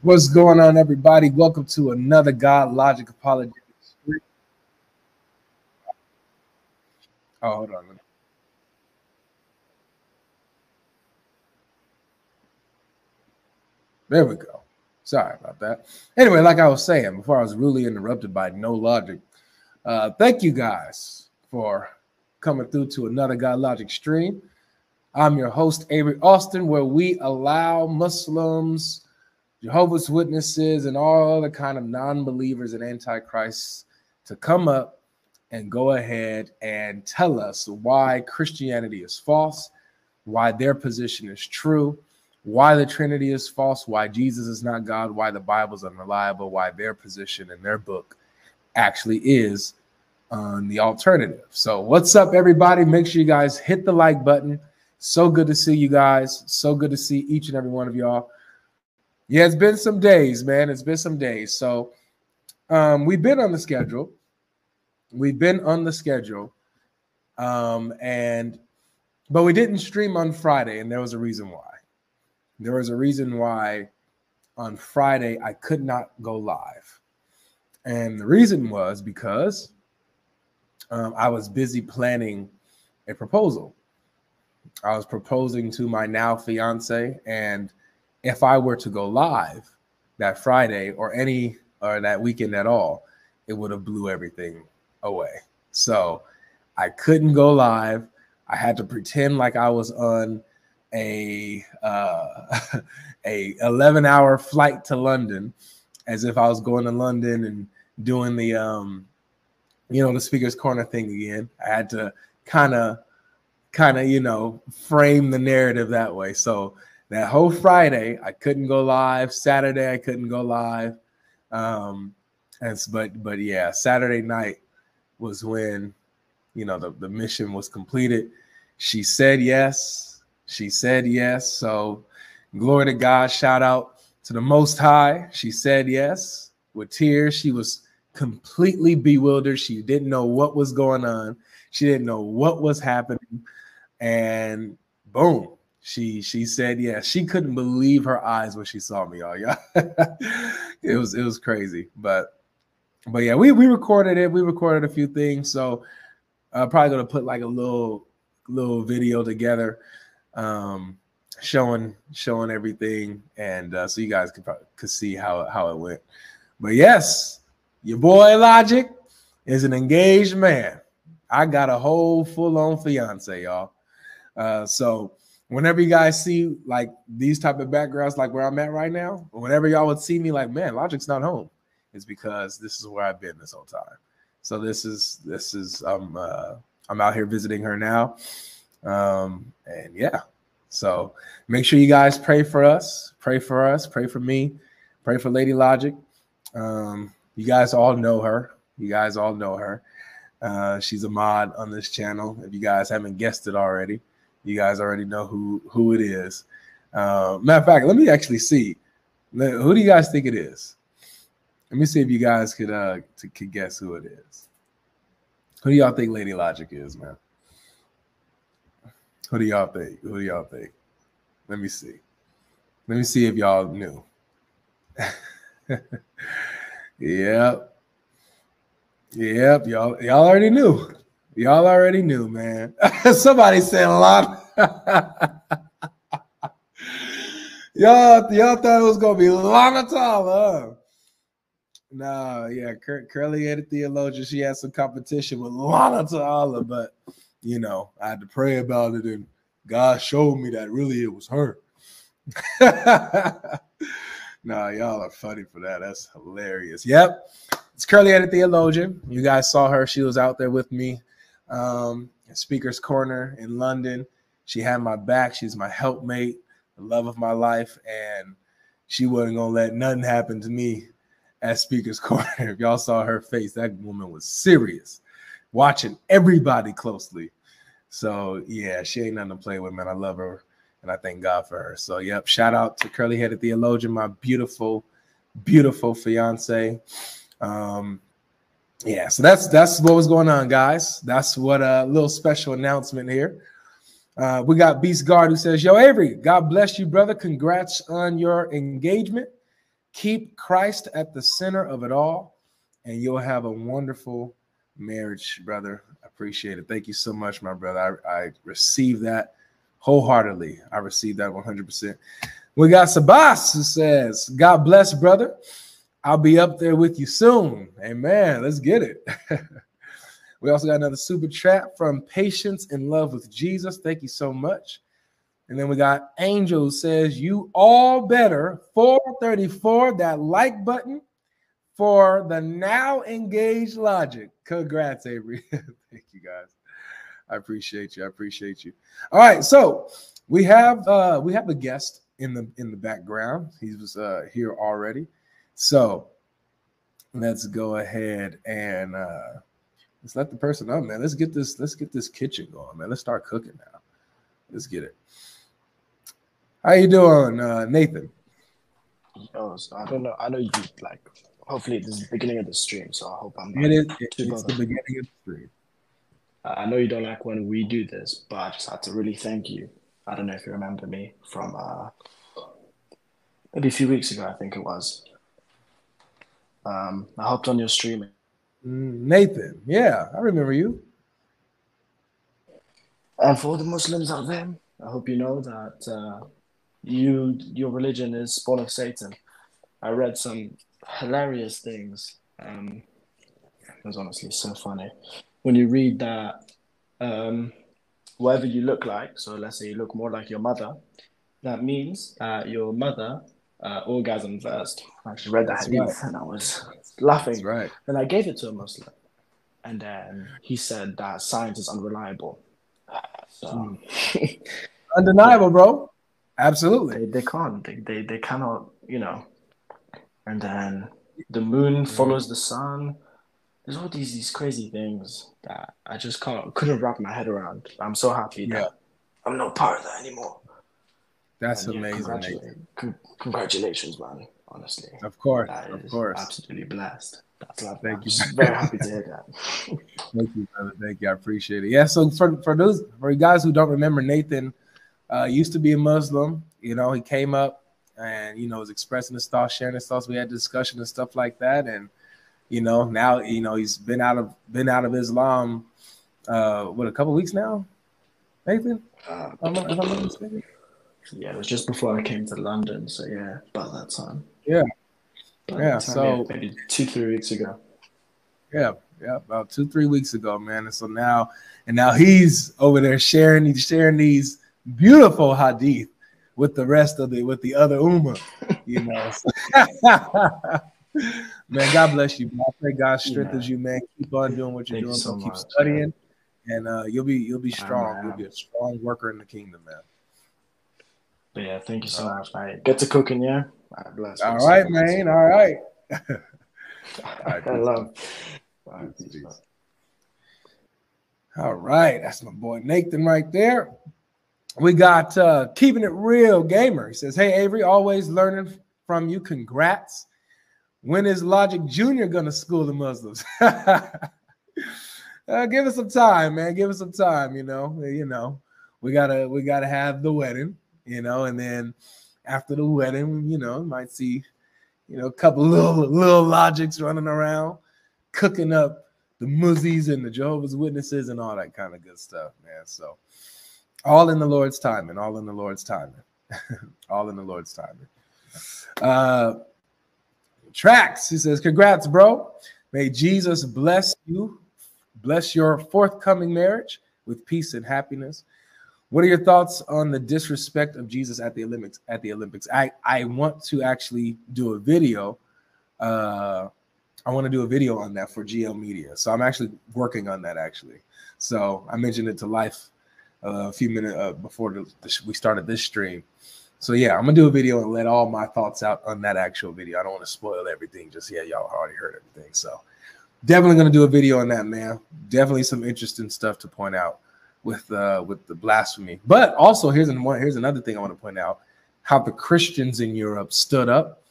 What's going on, everybody? Welcome to another God Logic Apologetics. Oh, hold on. There we go. Sorry about that. Anyway, like I was saying before, I was really interrupted by no logic. Uh, thank you guys for coming through to another God Logic stream. I'm your host, Avery Austin, where we allow Muslims, Jehovah's Witnesses, and all other kind of non-believers and antichrists to come up and go ahead and tell us why Christianity is false, why their position is true, why the Trinity is false, why Jesus is not God, why the Bible is unreliable, why their position in their book actually is on the alternative. So, what's up, everybody? Make sure you guys hit the like button. So good to see you guys. So good to see each and every one of y'all. Yeah, it's been some days, man. It's been some days. So, um, we've been on the schedule. We've been on the schedule. Um, and but we didn't stream on Friday, and there was a reason why. There was a reason why on Friday I could not go live. And the reason was because um, I was busy planning a proposal. I was proposing to my now fiance, and if I were to go live that Friday or any or that weekend at all, it would have blew everything away. So I couldn't go live. I had to pretend like I was on a uh, a 11 hour flight to London, as if I was going to London and doing the um, you know the speaker's corner thing again. I had to kind of kind of you know frame the narrative that way. So that whole Friday I couldn't go live. Saturday I couldn't go live. Um, and but but yeah, Saturday night was when you know the, the mission was completed. She said yes. She said yes. So glory to God. Shout out to the Most High. She said yes with tears. She was completely bewildered. She didn't know what was going on. She didn't know what was happening. And boom, she she said yes. She couldn't believe her eyes when she saw me, All y'all. It was it was crazy. But but yeah, we we recorded it. We recorded a few things. So I'm probably gonna put like a little little video together um showing showing everything. And uh, so you guys could could see how how it went. But yes your boy logic is an engaged man. I got a whole full-on fiance y'all. Uh, so whenever you guys see like these type of backgrounds like where i'm at right now whenever y'all would see me like man logic's not home it's because this is where i've been this whole time. So this is this is um uh, i'm out here visiting her now um, and yeah, so make sure you guys pray for us, pray for us, pray for me, pray for Lady Logic. Um, you guys all know her. You guys all know her. Uh, she's a mod on this channel. If you guys haven't guessed it already, you guys already know who who it is. Uh, matter of fact, let me actually see. Who do you guys think it is? Let me see if you guys could uh to, could guess who it is. Who do y'all think Lady Logic is, man? Who do y'all think? Who do y'all think? Let me see. Let me see if y'all knew. yep. Yep, y'all y'all already knew. Y'all already knew, man. Somebody said a lot. y'all, y'all thought it was gonna be Lana Huh? No, yeah, Cur- curly headed theologian. She had some competition with Lana Ta'ala, but you know, I had to pray about it, and God showed me that really it was her. nah, y'all are funny for that. That's hilarious. Yep. It's Curly Headed Theologian. You guys saw her. She was out there with me um, Speaker's Corner in London. She had my back. She's my helpmate, the love of my life. And she wasn't going to let nothing happen to me at Speaker's Corner. If y'all saw her face, that woman was serious watching everybody closely. So yeah, she ain't nothing to play with, man. I love her and I thank God for her. So yep, shout out to curly headed theologian, my beautiful, beautiful fiance. Um, yeah, so that's that's what was going on, guys. That's what a little special announcement here. Uh, we got Beast Guard who says, Yo, Avery, God bless you, brother. Congrats on your engagement. Keep Christ at the center of it all, and you'll have a wonderful marriage, brother. I appreciate it. Thank you so much, my brother. I, I received that wholeheartedly. I received that 100%. We got Sabas who says, God bless, brother. I'll be up there with you soon. Amen. Let's get it. we also got another super chat from Patience in Love with Jesus. Thank you so much. And then we got Angel says, You all better 434 that like button for the now engaged logic. Congrats, Avery. Thank you guys. I appreciate you. I appreciate you. All right, so we have uh we have a guest in the in the background. He was uh here already. So let's go ahead and uh let's let the person know, man. Let's get this, let's get this kitchen going, man. Let's start cooking now. Let's get it. How you doing, uh Nathan? Oh, so I don't know. I know you like. Hopefully, this is the beginning of the stream, so I hope I'm. It is it- it's the beginning of the stream. Uh, I know you don't like when we do this, but I just had to really thank you. I don't know if you remember me from uh, maybe a few weeks ago. I think it was. Um, I hopped on your stream. Mm, Nathan, yeah, I remember you. And for all the Muslims out there, I hope you know that uh, you your religion is spawn of Satan. I read some hilarious things. Um, it was honestly so funny when you read that um, whatever you look like. So let's say you look more like your mother. That means that your mother uh, orgasm first. I actually read that hadith right. and I was laughing. That's right. Then I gave it to a Muslim, and then he said that science is unreliable. So Undeniable, bro. Absolutely. they, they can't. They, they they cannot. You know. And then the moon follows the sun. There's all these these crazy things that I just can't couldn't wrap my head around. I'm so happy Yeah. that I'm not part of that anymore. That's And yeah, amazing, congratulations, Nathan. con- congratulations, man. Honestly, Of course, that of course. absolutely blessed. That's. Thank I'm you. very happy to hear that. Thank you, brother. Thank you. I appreciate it. Yeah. So for for those for you guys who don't remember, Nathan uh, used to be a Muslim. You know, he came up and you know was expressing his thoughts, sharing his thoughts. We had discussion and stuff like that, and you know now you know he's been out of been out of Islam. Uh, what a couple weeks now, Nathan? Uh, Am I- if I'm mistaken? yeah, it was just before I came to London, so yeah, about that time. Yeah. About Yeah, time, so- maybe two, three weeks ago. Yeah, yeah, about two, three weeks ago, man. And so now, and now he's over there sharing these, sharing these beautiful hadith with the rest of the with the other ummah, you know. man, God bless you. Man. I pray God strengthens you, man. Keep on doing what you're Thank you doing. so keep much, studying, and uh, you'll be you'll be strong. am. You'll be a strong worker in the kingdom, man. But yeah, thank you so much, mate. Get to cooking, yeah? I bless. All right, man. All right. right, I love. All right, that's my boy Nathan right there. We got uh keeping it real gamer. He says, Hey Avery, always learning from you. Congrats. When is Logic Jr. gonna school the Muslims? Uh, give us some time, man. Give us some time, you know. You know, we gotta we gotta have the wedding, you know, and then after the wedding, you know, might see, you know, a couple little little logics running around, cooking up the Muzzies and the Jehovah's Witnesses and all that kind of good stuff, man. So all in the Lord's timing, all in the Lord's timing, all in the Lord's timing. Uh Tracks, he says, Congrats, bro. May Jesus bless you, bless your forthcoming marriage with peace and happiness. What are your thoughts on the disrespect of Jesus at the Olympics? At the Olympics, I I want to actually do a video. Uh, I want to do a video on that for GL Media. So I'm actually working on that actually. So I mentioned it to Life a few minutes uh, before the, the, we started this stream. So yeah, I'm gonna do a video and let all my thoughts out on that actual video. I don't want to spoil everything just yet. Y'all already heard everything. So definitely gonna do a video on that, man. Definitely some interesting stuff to point out with uh with the blasphemy. But also here's an, here's another thing I want to point out: how the Christians in Europe stood up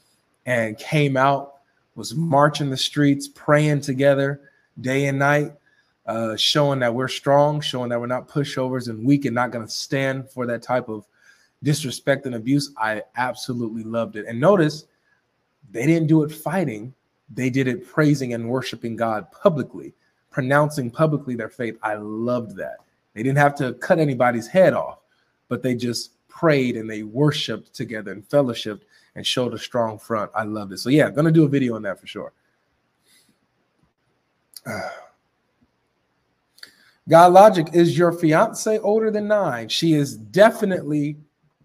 and came out, was marching the streets, praying together, day and night, uh, showing that we're strong, showing that we're not pushovers and weak and not going to stand for that type of disrespect and abuse. I absolutely loved it. And notice they didn't do it fighting, they did it praising and worshiping God publicly, pronouncing publicly their faith. I loved that. They didn't have to cut anybody's head off, but they just prayed and they worshiped together and fellowshiped and showed a strong front. I loved it. So yeah, gonna do a video on that for sure. God Logic, is your fiance older than nine? She is definitely,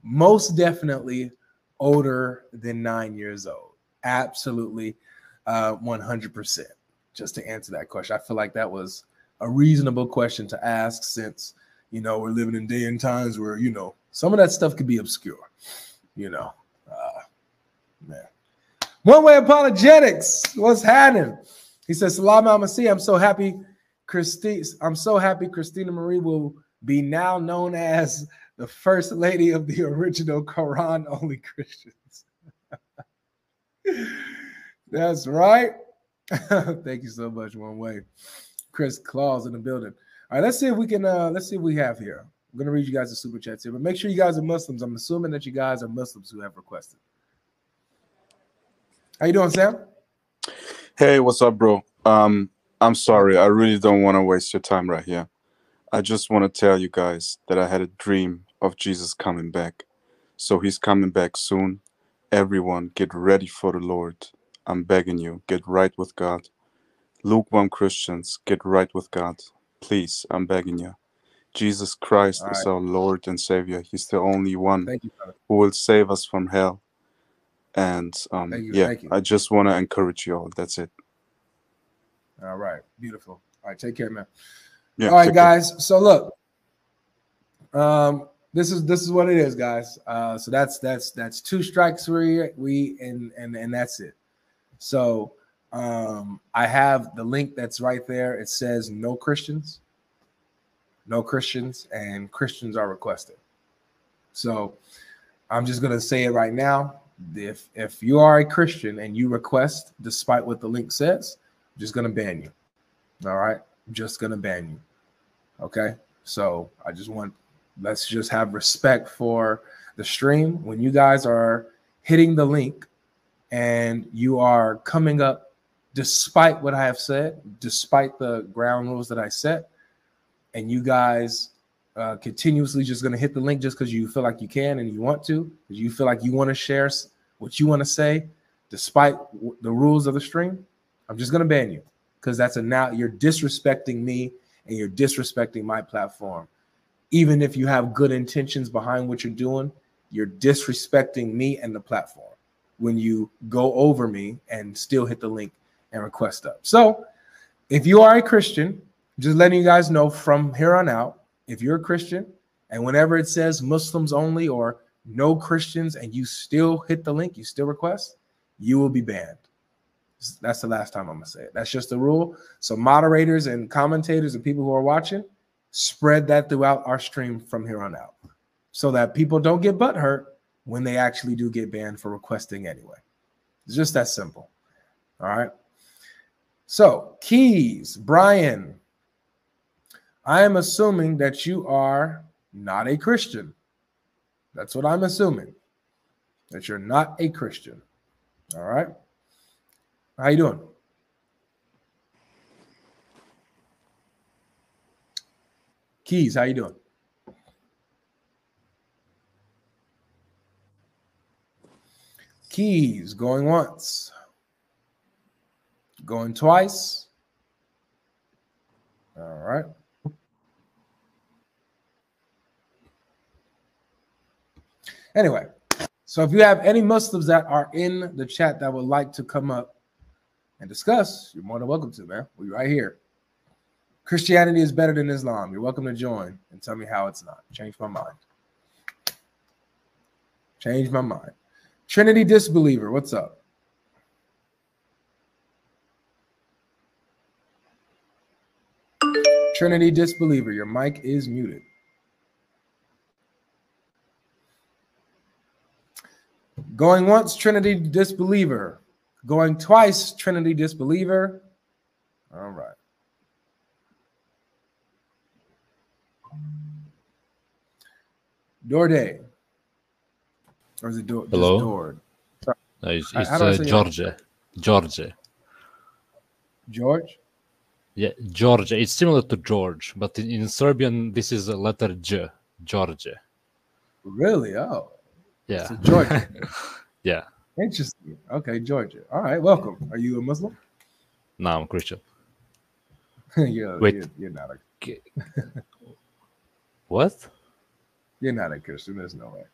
most definitely older than nine years old. Absolutely, uh, 100%. Just to answer that question, I feel like that was a reasonable question to ask since, you know, we're living in day and times where, you know, some of that stuff could be obscure, you know. Uh, man. One way apologetics. What's happening? He says, Salam Almasi. I'm so happy, Christine. I'm so happy Christina Marie will be now known as the first lady of the original Quran only Christians. That's right. Thank you so much, one way. Chris Claus in the building. All right, let's see if we can uh let's see what we have here. I'm gonna read you guys the super chats here, but make sure you guys are Muslims. I'm assuming that you guys are Muslims who have requested. How you doing, Sam? Hey, what's up, bro? Um, I'm sorry. I really don't want to waste your time right here. I just want to tell you guys that I had a dream of Jesus coming back. So he's coming back soon. Everyone, get ready for the Lord. I'm begging you, get right with God. Lukewarm Christians, get right with God. Please, I'm begging you. Jesus Christ All is right. our Lord and Savior. He's the only one Thank you, brother. who will save us from hell. And um, Thank you, yeah, thank you. I just want to encourage you all. That's it. All right, beautiful. All right, take care, man. Yeah. All right, take care. guys. So look, um, this is this is what it is, guys. Uh, so that's that's that's two strikes we we and and and that's it. So um, I have the link that's right there. It says no Christians, no Christians, and Christians are requested. So I'm just gonna say it right now. If if you are a Christian and you request, despite what the link says, Just gonna ban you. All right, just gonna ban you. Okay, so I just want let's just have respect for the stream when you guys are hitting the link and you are coming up despite what I have said, despite the ground rules that I set, and you guys uh, continuously just going to hit the link just because you feel like you can and you want to, because you feel like you want to share what you want to say, despite the rules of the stream. I'm just to ban you because that's a now you're disrespecting me and you're disrespecting my platform. Even if you have good intentions behind what you're doing, you're disrespecting me and the platform when you go over me and still hit the link and request up. So, if you are a Christian, just letting you guys know from here on out, if you're a Christian and whenever it says Muslims only or no Christians and you still hit the link, you still request, you will be banned. That's the last time I'm gonna say it. That's just the rule. So moderators and commentators and people who are watching, spread that throughout our stream from here on out, so that people don't get butt hurt when they actually do get banned for requesting anyway. It's just that simple. All right. So keys, Brian. I am assuming that you are not a Christian. That's what I'm assuming. That you're not a Christian. All right. How you doing? Keys, how you doing? Keys going once. Going twice. All right. Anyway, so if you have any Muslims that are in the chat that would like to come up and discuss, you're more than welcome to, man. We're right here. Christianity is better than Islam. You're welcome to join and tell me how it's not. Change my mind. Change my mind. Trinity disbeliever, what's up? Trinity disbeliever, your mic is muted. Going once, Trinity disbeliever. Going twice, Trinity disbeliever. All right. Dorde. Or is it door? Hello? Dord? No, it's, it's uh, Georgia. Georgia. George? Yeah, Georgia. It's similar to George, but in, in Serbian, this is a letter J, Georgia. Really? Oh. Yeah. So Georgia. yeah. Interesting. Okay, Georgia. All right, welcome. Are you a Muslim? No, I'm Christian. you're, Wait. You're, you're not a what? you're not a Christian. There's no way.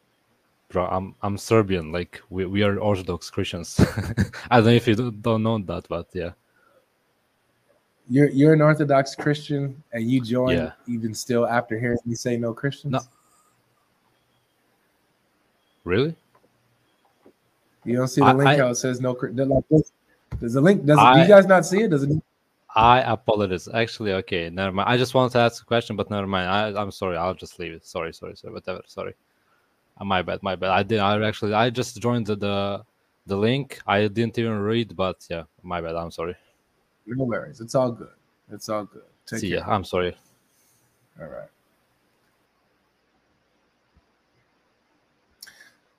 Bro, I'm I'm Serbian. Like we, we are Orthodox Christians. I don't know if you don't, don't know that, but yeah. You're you're an Orthodox Christian, and you join Yeah. even still after hearing me say no Christians. No. Really? You don't see the I- link I- how it says no. Like this. Does the link? Does it, do you guys not see it? Does it? I apologize. Actually, okay, never mind. I just wanted to ask a question, but never mind. I, I'm sorry. I'll just leave it. Sorry, sorry, sorry. Whatever. Sorry. Uh, my bad. My bad. I did. I actually. I just joined the the, the link. I didn't even read, but yeah, my bad. I'm sorry. No worries. It's all good. It's all good. Take See care. ya. I'm sorry. All right.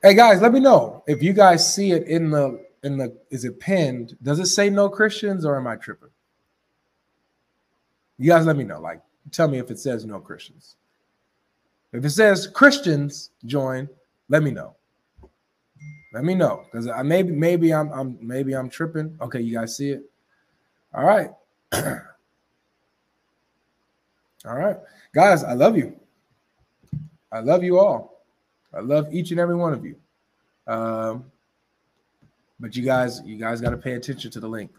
Hey guys, let me know if you guys see it in the in the is it pinned? Does it say no Christians or am I tripping? You guys let me know. Like tell me if it says no Christians. If it says Christians join, let me know. Let me know. Because I maybe maybe I'm I'm maybe I'm tripping. Okay, you guys see it? All right. All right. Guys, I love you. I love you all. I love each and every one of you. Um, but you guys, you guys got to pay attention to the link.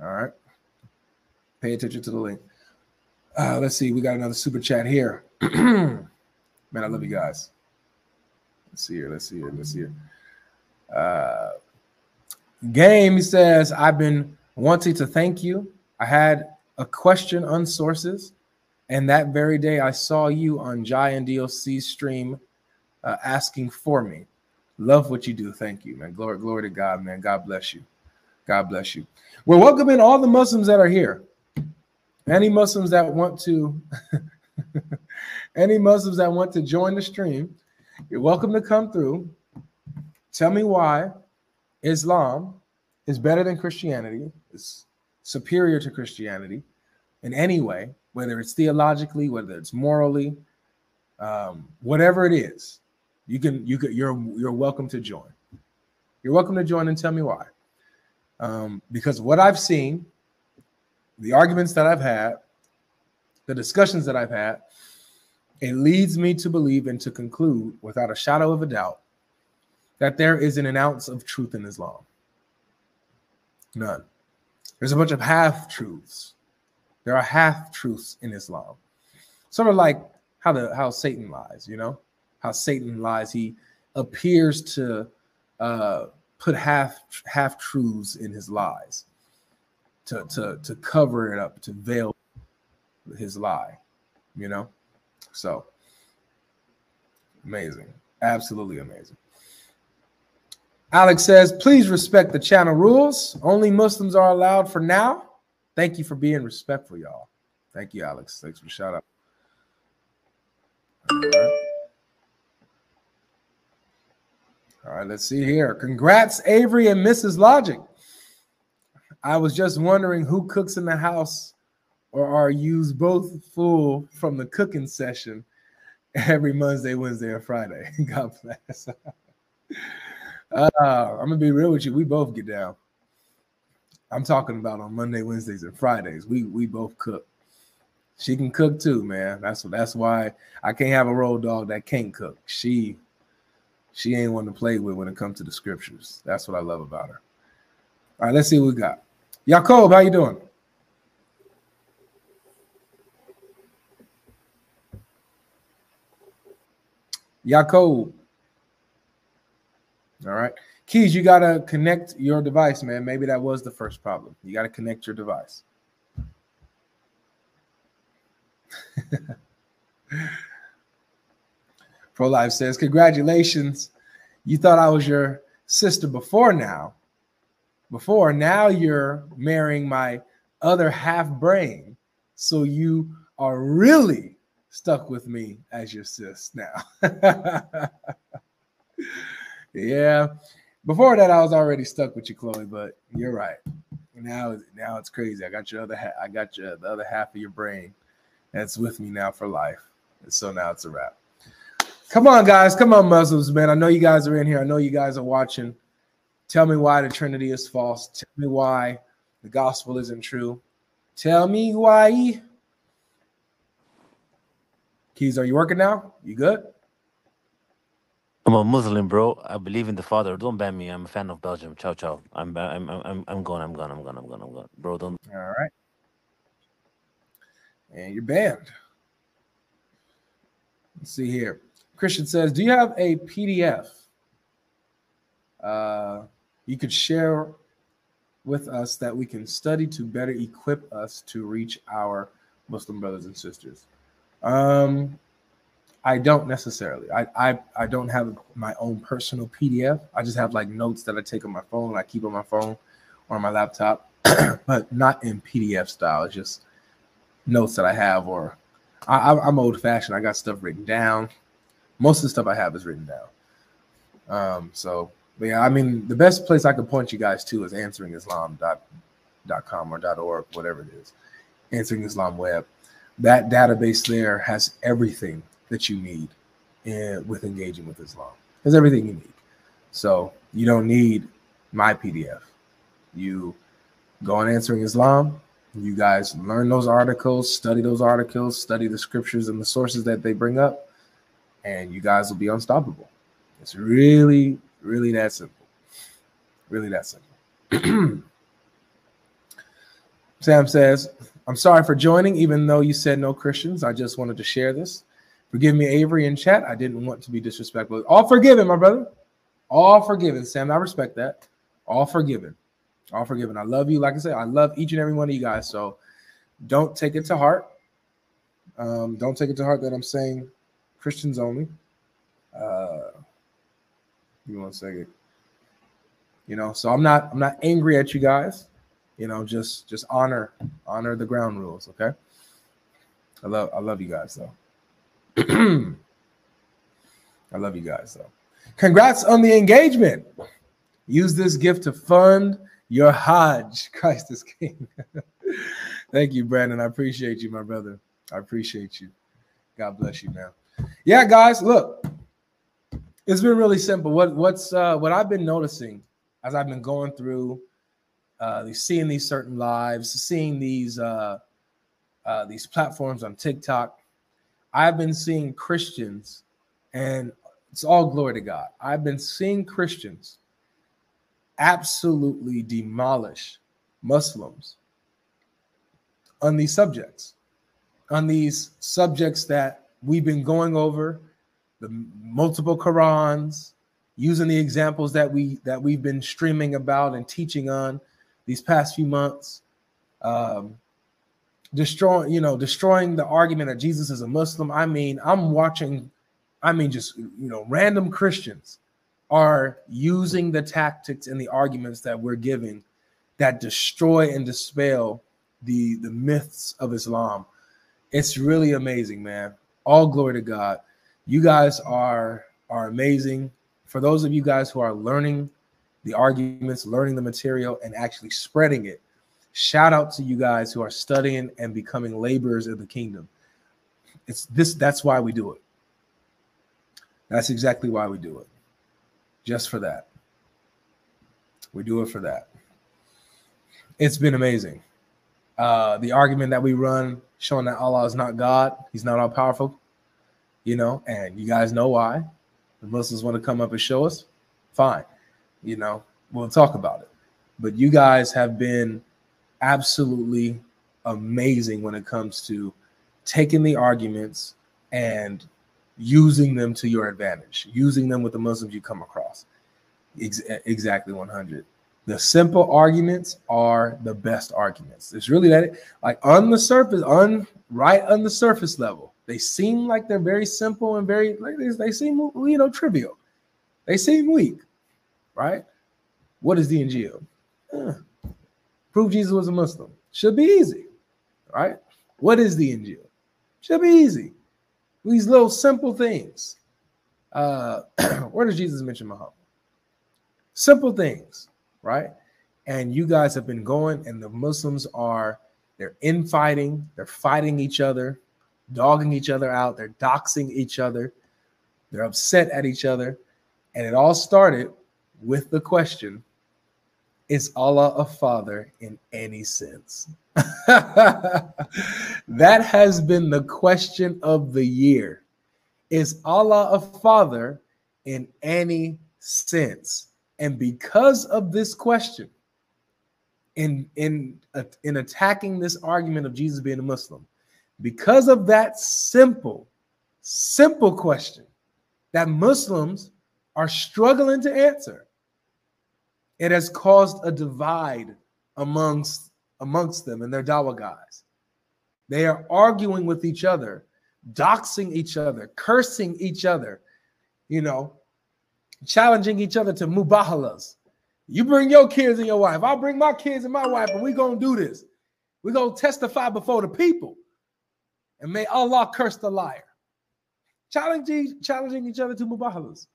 All right. Pay attention to the link. Uh, let's see. We got another super chat here. Man, I love you guys. Let's see here. Let's see here. Let's see here. Uh, Game says, I've been wanting to thank you. I had a question on sources, and that very day I saw you on Jai and DOC stream uh, asking for me. Love what you do. Thank you, man. Glory, glory to God, man. God bless you. God bless you. We're welcoming all the Muslims that are here. Any Muslims that want to, any Muslims that want to join the stream, you're welcome to come through. Tell me why Islam is better than Christianity, is superior to Christianity in any way, whether it's theologically, whether it's morally, um, whatever it is. You can you can you're you're welcome to join. You're welcome to join and tell me why. Um, because what I've seen, the arguments that I've had, the discussions that I've had, it leads me to believe and to conclude without a shadow of a doubt that there isn't an ounce of truth in Islam. None. There's a bunch of half truths. There are half truths in Islam. Sort of like how the how Satan lies, you know, how Satan lies. He appears to uh, put half half truths in his lies to to to cover it up, to veil his lie, you know. So amazing, absolutely amazing. Alex says, please respect the channel rules. Only Muslims are allowed for now. Thank you for being respectful, y'all. Thank you, Alex. Thanks for shout out. All right. Let's see here. Congrats, Avery and Mrs. Logic. I was just wondering who cooks in the house, or are you both full from the cooking session every Monday, Wednesday, and Friday? God bless. Uh, I'm gonna be real with you. We both get down. I'm talking about on Monday, Wednesdays, and Fridays. We we both cook. She can cook too, man. That's that's why I can't have a road dog that can't cook. She she ain't one to play with when it comes to the scriptures. That's what I love about her. All right, let's see what we got. Jacob, how you doing? Jacob. All right. Keys, you got to connect your device, man. Maybe that was the first problem. You got to connect your device. Pro Life says, Congratulations. You thought I was your sister before now. Before, now you're marrying my other half brain. So you are really stuck with me as your sis now. yeah. Before that, I was already stuck with you, Chloe, but you're right. Now, now it's crazy. I got your other ha- I got your the other half of your brain that's with me now for life. And so now it's a wrap. Come on, guys. Come on, Muslims, man. I know you guys are in here. I know you guys are watching. Tell me why the Trinity is false. Tell me why the gospel isn't true. Tell me why. Keys, are you working now? You good? I'm a Muslim, bro. I believe in the Father. Don't ban me. I'm a fan of Belgium. Ciao, ciao. I'm, I'm, I'm, I'm, I'm going. I'm going. I'm going. I'm going. I'm going. Bro, don't. All right. And you're banned. Let's see here. Christian says, "Do you have a PDF uh, you could share with us that we can study to better equip us to reach our Muslim brothers and sisters?" Um, I don't necessarily. I, I I don't have my own personal PDF. I just have like notes that I take on my phone. I keep on my phone or my laptop, but not in PDF style. It's just notes that I have, or I, I'm old fashioned. I got stuff written down. Most of the stuff I have is written down. Um, so, yeah, I mean, the best place I can point you guys to is answeringislam.com or .org, whatever it is. Answering Islam Web. That database there has everything that you need in, with engaging with Islam. There's everything you need. So you don't need my PDF. You go on Answering Islam. You guys learn those articles, study those articles, study the scriptures and the sources that they bring up, and you guys will be unstoppable. It's really, really that simple. Really that simple. Sam says, I'm sorry for joining, even though you said no Christians. I just wanted to share this. Forgive me, Avery, in chat. I didn't want to be disrespectful. All forgiven, my brother. All forgiven, Sam. I respect that. All forgiven. All forgiven. I love you. Like I said, I love each and every one of you guys. So don't take it to heart. Um, don't take it to heart that I'm saying Christians only. Uh, give me one second. You know, so I'm not I'm not angry at you guys. You know, just just honor honor the ground rules. Okay. I love I love you guys though. I love you guys though. Congrats on the engagement. Use this gift to fund your Hajj. Christ is King. Thank you, Brandon. I appreciate you, my brother. I appreciate you. God bless you, man. Yeah, guys, look, it's been really simple. What what's uh, what I've been noticing as I've been going through uh, seeing these certain lives, seeing these uh, uh, these platforms on TikTok, I've been seeing Christians, and it's all glory to God. I've been seeing Christians absolutely demolish Muslims on these subjects, on these subjects that we've been going over, the multiple Qurans, using the examples that we that we've been streaming about and teaching on these past few months. Um, destroying, you know, destroying the argument that Jesus is a Muslim. I mean, I'm watching, I mean, just you know, random Christians are using the tactics and the arguments that we're giving that destroy and dispel the the myths of Islam. It's really amazing, man. All glory to God. You guys are are amazing. For those of you guys who are learning the arguments, learning the material, and actually spreading it, shout out to you guys who are studying and becoming laborers in the kingdom. It's this. That's why we do it. That's exactly why we do it just for that. We do it for that. It's been amazing. Uh, the argument that we run showing that Allah is not God, He's not all powerful, you know, and you guys know why. The Muslims want to come up and show us, fine, you know, we'll talk about it. But you guys have been absolutely amazing when it comes to taking the arguments and using them to your advantage, using them with the Muslims you come across. Ex- exactly 100. The simple arguments are the best arguments. It's really that, like on the surface, on right on the surface level, they seem like they're very simple and very, like they, they seem, you know, trivial. They seem weak, right? What is the? Eh. Prove Jesus was a Muslim. Should be easy, right? What is the Injil? Should be easy. These little simple things. Uh, where does Jesus mention Muhammad? Simple things, right? And you guys have been going, and the Muslims are they're infighting, they're fighting each other, dogging each other out, they're doxing each other, they're upset at each other. And it all started with the question Is Allah a father in any sense? that has been the question of the year. Is Allah a father in any sense? And because of this question, in in in attacking this argument of Jesus being a Muslim, because of that simple, simple question that Muslims are struggling to answer, it has caused a divide amongst amongst them and their dawa guys. They are arguing with each other, doxing each other, cursing each other, you know, challenging each other to mubahalas. You bring your kids and your wife. I'll bring my kids and my wife, and we're gonna do this. We're gonna testify before the people. And may Allah curse the liar. Challenging, challenging each other to mubahalas.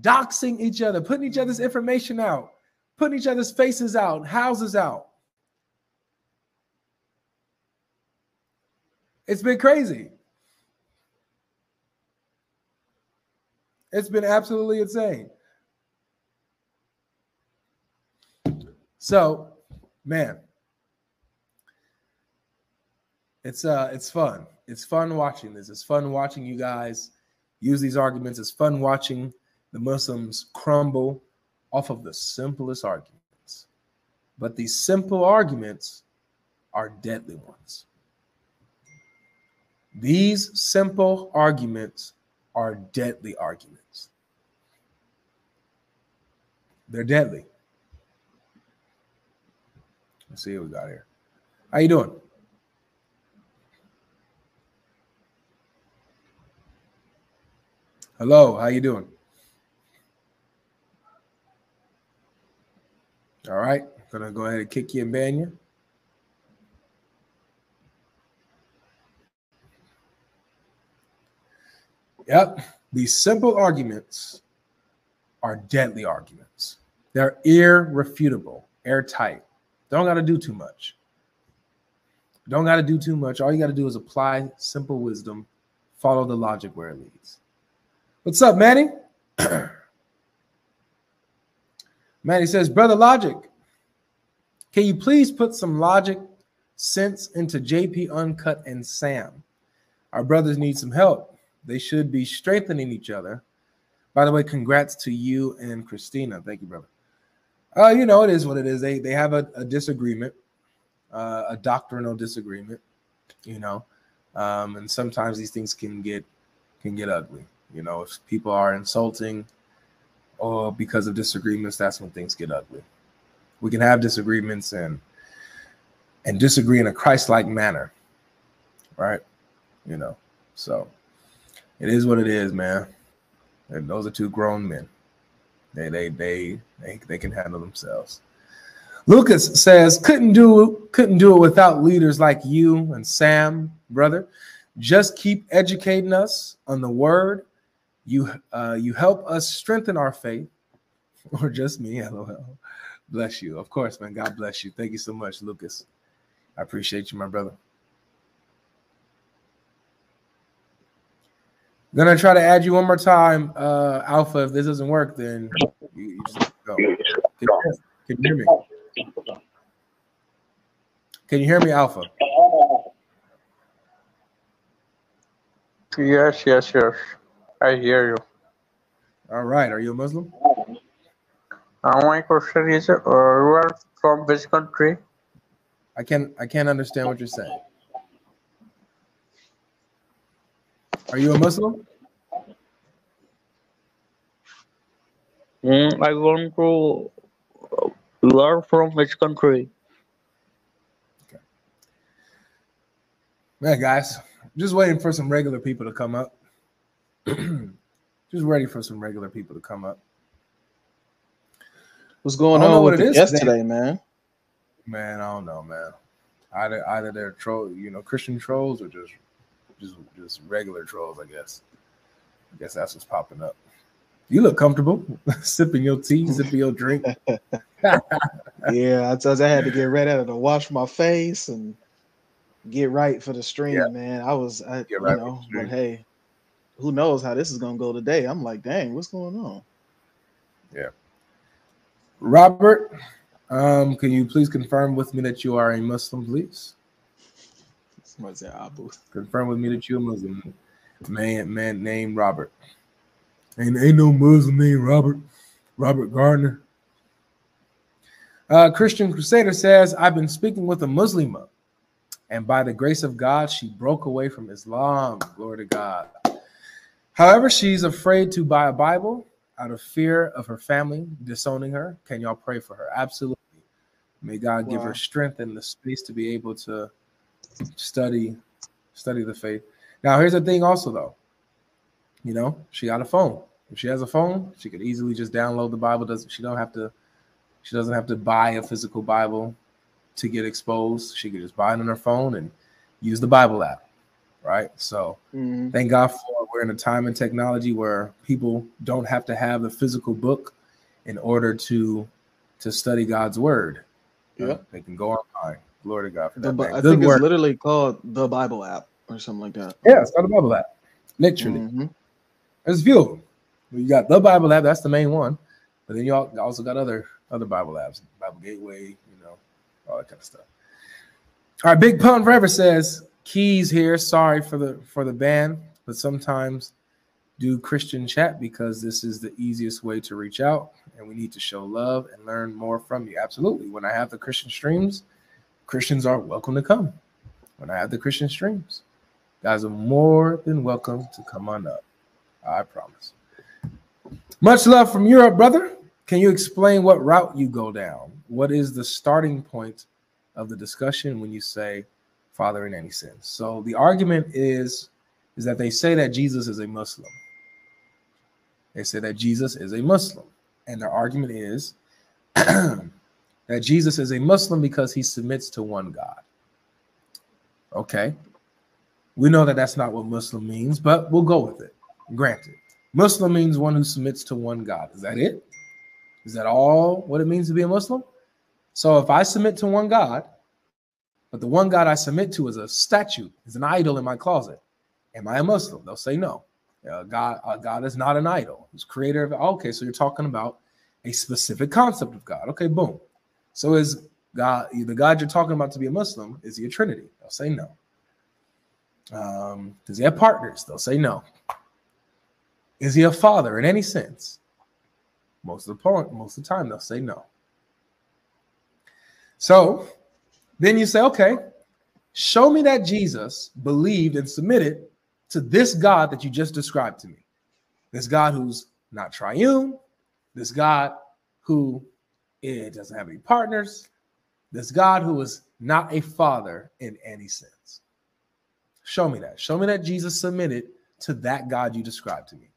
Doxing each other, putting each other's information out, putting each other's faces out, houses out. It's been crazy. It's been absolutely insane. So, man, it's uh it's fun. It's fun watching this. It's fun watching you guys use these arguments. It's fun watching the Muslims crumble off of the simplest arguments. But these simple arguments are deadly ones. These simple arguments are deadly arguments. They're deadly. Let's see what we got here. How you doing? Hello, how you doing? All right, gonna go ahead and kick you and ban you. Yep. These simple arguments are deadly arguments. They're irrefutable, airtight. Don't got to do too much. Don't got to do too much. All you got to do is apply simple wisdom, follow the logic where it leads. What's up, Manny? Manny says, Brother Logic, can you please put some logic sense into JP Uncut and Sam? Our brothers need some help. They should be strengthening each other. By the way, congrats to you and Christina. Thank you, brother. Uh, you know, it is what it is. They they have a, a disagreement, uh, a doctrinal disagreement, you know. Um, and sometimes these things can get can get ugly. You know, if people are insulting or because of disagreements, that's when things get ugly. We can have disagreements and and disagree in a Christ-like manner, right? You know, so it is what it is, man. And those are two grown men. They they they they, they can handle themselves. Lucas says couldn't do couldn't do it without leaders like you and Sam, brother. Just keep educating us on the word. You uh, you help us strengthen our faith, or just me, lol. Bless you, of course, man. God bless you. Thank you so much, Lucas. I appreciate you, my brother. gonna try to add you one more time, uh, Alpha. If this doesn't work, then you, you just go. Can you, can you hear me? Can you hear me, Alpha? Yes, yes, yes. I hear you. All right. Are you a Muslim? Uh, my question is, uh, you are from which country? I can I can't understand what you're saying. Are you a Muslim? Mm, I want to. You are from which country? Man, guys, just waiting for some regular people to come up. Just ready for some regular people to come up. What's going I don't know on with it the is guest today. man? Man, I don't know, man. Either either they're troll, you know, Christian trolls or just just just regular trolls, I guess. I guess that's what's popping up. You look comfortable sipping your tea, sipping your drink. yeah, I told you I had to get ready I had to wash my face and get right for the stream, Yeah. man. I was, I, Get you right know, but hey, who knows how this is gonna go today? I'm like, dang, what's going on? Yeah. Robert, um, can you please confirm with me that you are a Muslim, please? Somebody said Abu. Confirm with me that you're a Muslim. Man, man named Robert. Ain't, ain't no Muslim named Robert. Robert Gardner. Uh, Christian Crusader says, I've been speaking with a Muslima, and by the grace of God, she broke away from Islam. Glory to God. However, she's afraid to buy a Bible out of fear of her family disowning her. Can y'all pray for her? Absolutely. May God give her strength and the space to be able to study study the faith. Now, here's the thing also though. You know, she got a phone. If she has a phone, she could easily just download the Bible. Doesn't she don't have to she doesn't have to buy a physical Bible to get exposed. She could just buy it on her phone and use the Bible app. Right. So Mhm. thank God for we're in a time and technology where people don't have to have a physical book in order to to study God's word. Uh, they can go online. Glory to God for that. Man. I think work. it's literally called the Bible app or something like that. Yeah, it's called the Bible app. Literally. Mhm. There's a few of them. You got the Bible app, that's the main one. But then you also got other other Bible apps, Bible Gateway, you know, all that kind of stuff. All right, Big Pun Forever says, Keys here. Sorry for the for the ban, but sometimes do Christian chat because this is the easiest way to reach out and we need to show love and learn more from you. Absolutely. When I have the Christian streams, Christians are welcome to come. When I have the Christian streams, guys are more than welcome to come on up. I promise. Much love from Europe, brother. Can you explain what route you go down? What is the starting point of the discussion when you say father in any sense? So the argument is is that they say that Jesus is a Muslim. They say that Jesus is a Muslim. And their argument is that Jesus is a Muslim because he submits to one God. Okay. We know that that's not what Muslim means, but we'll go with it. Granted, Muslim means one who submits to one God. Is that it? Is that all what it means to be a Muslim? So if I submit to one God, but the one God I submit to is a statue, is an idol in my closet, am I a Muslim? They'll say no. Uh, God, uh, God is not an idol. He's creator of. Okay, so you're talking about a specific concept of God. Okay, boom. So is God the God you're talking about to be a Muslim? Is he a Trinity? They'll say no. Um, does he have partners? They'll say no. Is he a father in any sense? Most of the point, most of the time, they'll say no. So then you say, okay, show me that Jesus believed and submitted to this God that you just described to me. This God who's not triune, this God who eh, doesn't have any partners, this God who is not a father in any sense. Show me that. Show me that Jesus submitted to that God you described to me.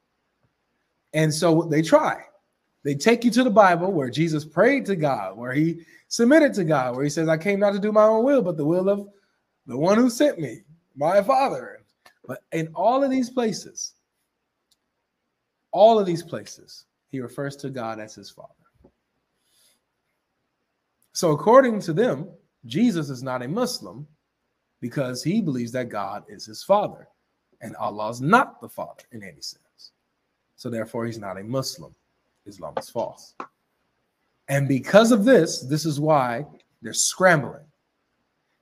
And so they try. They take you to the Bible where Jesus prayed to God, where he submitted to God, where he says, I came not to do my own will, but the will of the one who sent me, my Father. But in all of these places, all of these places, he refers to God as his Father. So, according to them, Jesus is not a Muslim because he believes that God is his Father and Allah is not the Father in any sense. So, therefore, he's not a Muslim. Islam is false. And because of this, this is why they're scrambling.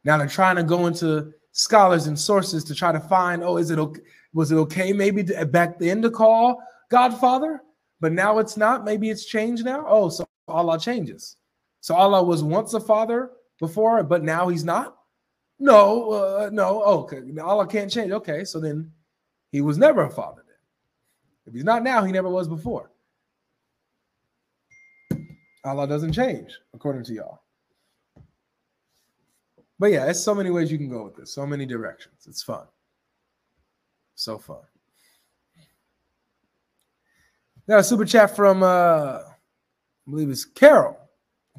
Now they're trying to go into scholars and sources to try to find, oh, is it okay? Was it okay maybe to, back then to call Godfather, but now it's not? Maybe it's changed now. Oh, so Allah changes. So Allah was once a father before, but now he's not. No, uh, no. Okay, Allah can't change. Okay, so then he was never a father. Then, if he's not now, he never was before. Allah doesn't change, according to y'all. But yeah, there's so many ways you can go with this, so many directions. It's fun. So fun. Got a super chat from uh I believe it's Carol.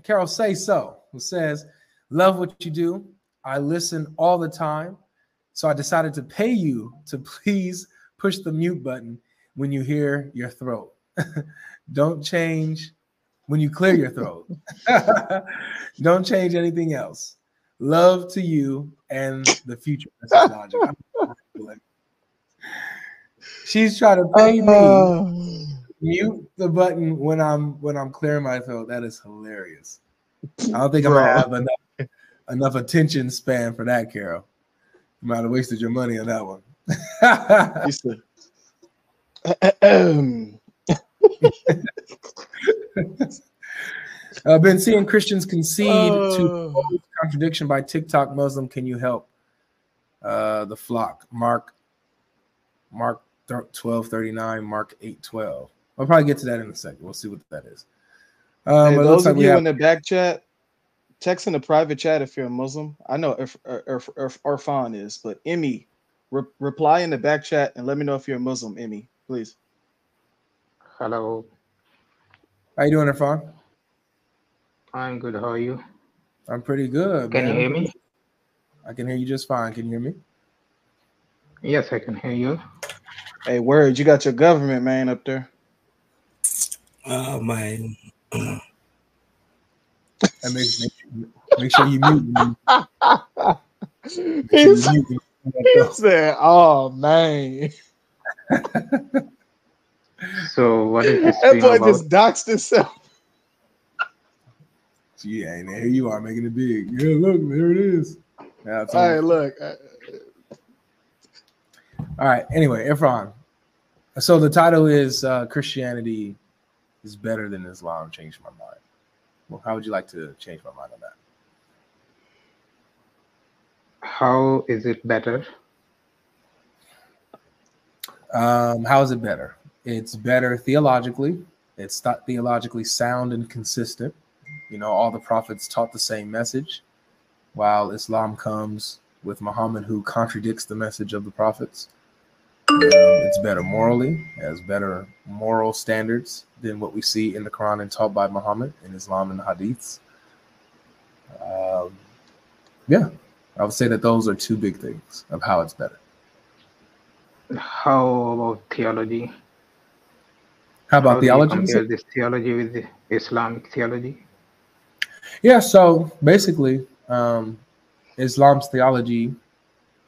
Carol say so, who says, Love what you do. I listen all the time. So I decided to pay you to please push the mute button when you hear your throat. Don't change when you clear your throat. Don't change anything else. Love to you and the future. Mrs. Logic. I'm- She's trying to pay me mute the button when I'm when I'm clearing my throat. That is hilarious. I don't think I'm gonna have enough enough attention span for that, Carol. You might have wasted your money on that one. he said, "Ahem." I've been seeing Christians concede to Oh. contradiction by TikTok Muslim. Can you help? Uh, the flock. Mark. Mark twelve thirty nine. Mark eight twelve. I'll probably get to that in a second. We'll see what that is. Um, Hey, those like of you have in the back chat, text in the private chat if you're a Muslim. I know if if, if Irfan is, but Emmy, re- reply in the back chat and let me know if you're a Muslim, Emmy, please. Hello, how you doing, Irfan? I'm good. How are you? I'm pretty good. Can you hear me? I can hear you just fine. Can you hear me? Yes, I can hear you. Hey, word, you got your government man up there. Oh man. And make, make, make sure you mute. me. you- he said, mute when you let he go. said, "Oh man, So, what is this that stream boy about? just doxed himself." Yeah, and here you are making it big. Yeah, look, there it is. Yeah, it's All on- right, look, All right. Anyway, Irfan. So the title is uh, Christianity is better than Islam. Changed my mind. Well, how would you like to change my mind on that? How is it better? Um, how is it better? It's better theologically. It's not theologically sound and consistent. You know, all the prophets taught the same message, while Islam comes with Muhammad, who contradicts the message of the prophets. Um, it's better morally, has better moral standards than what we see in the Quran and taught by Muhammad in Islam and the Hadiths. Um, yeah, I would say that those are two big things of how it's better. How about theology? How about How theology? compare this theology with the Islamic theology? Yeah, so basically, um, Islam's theology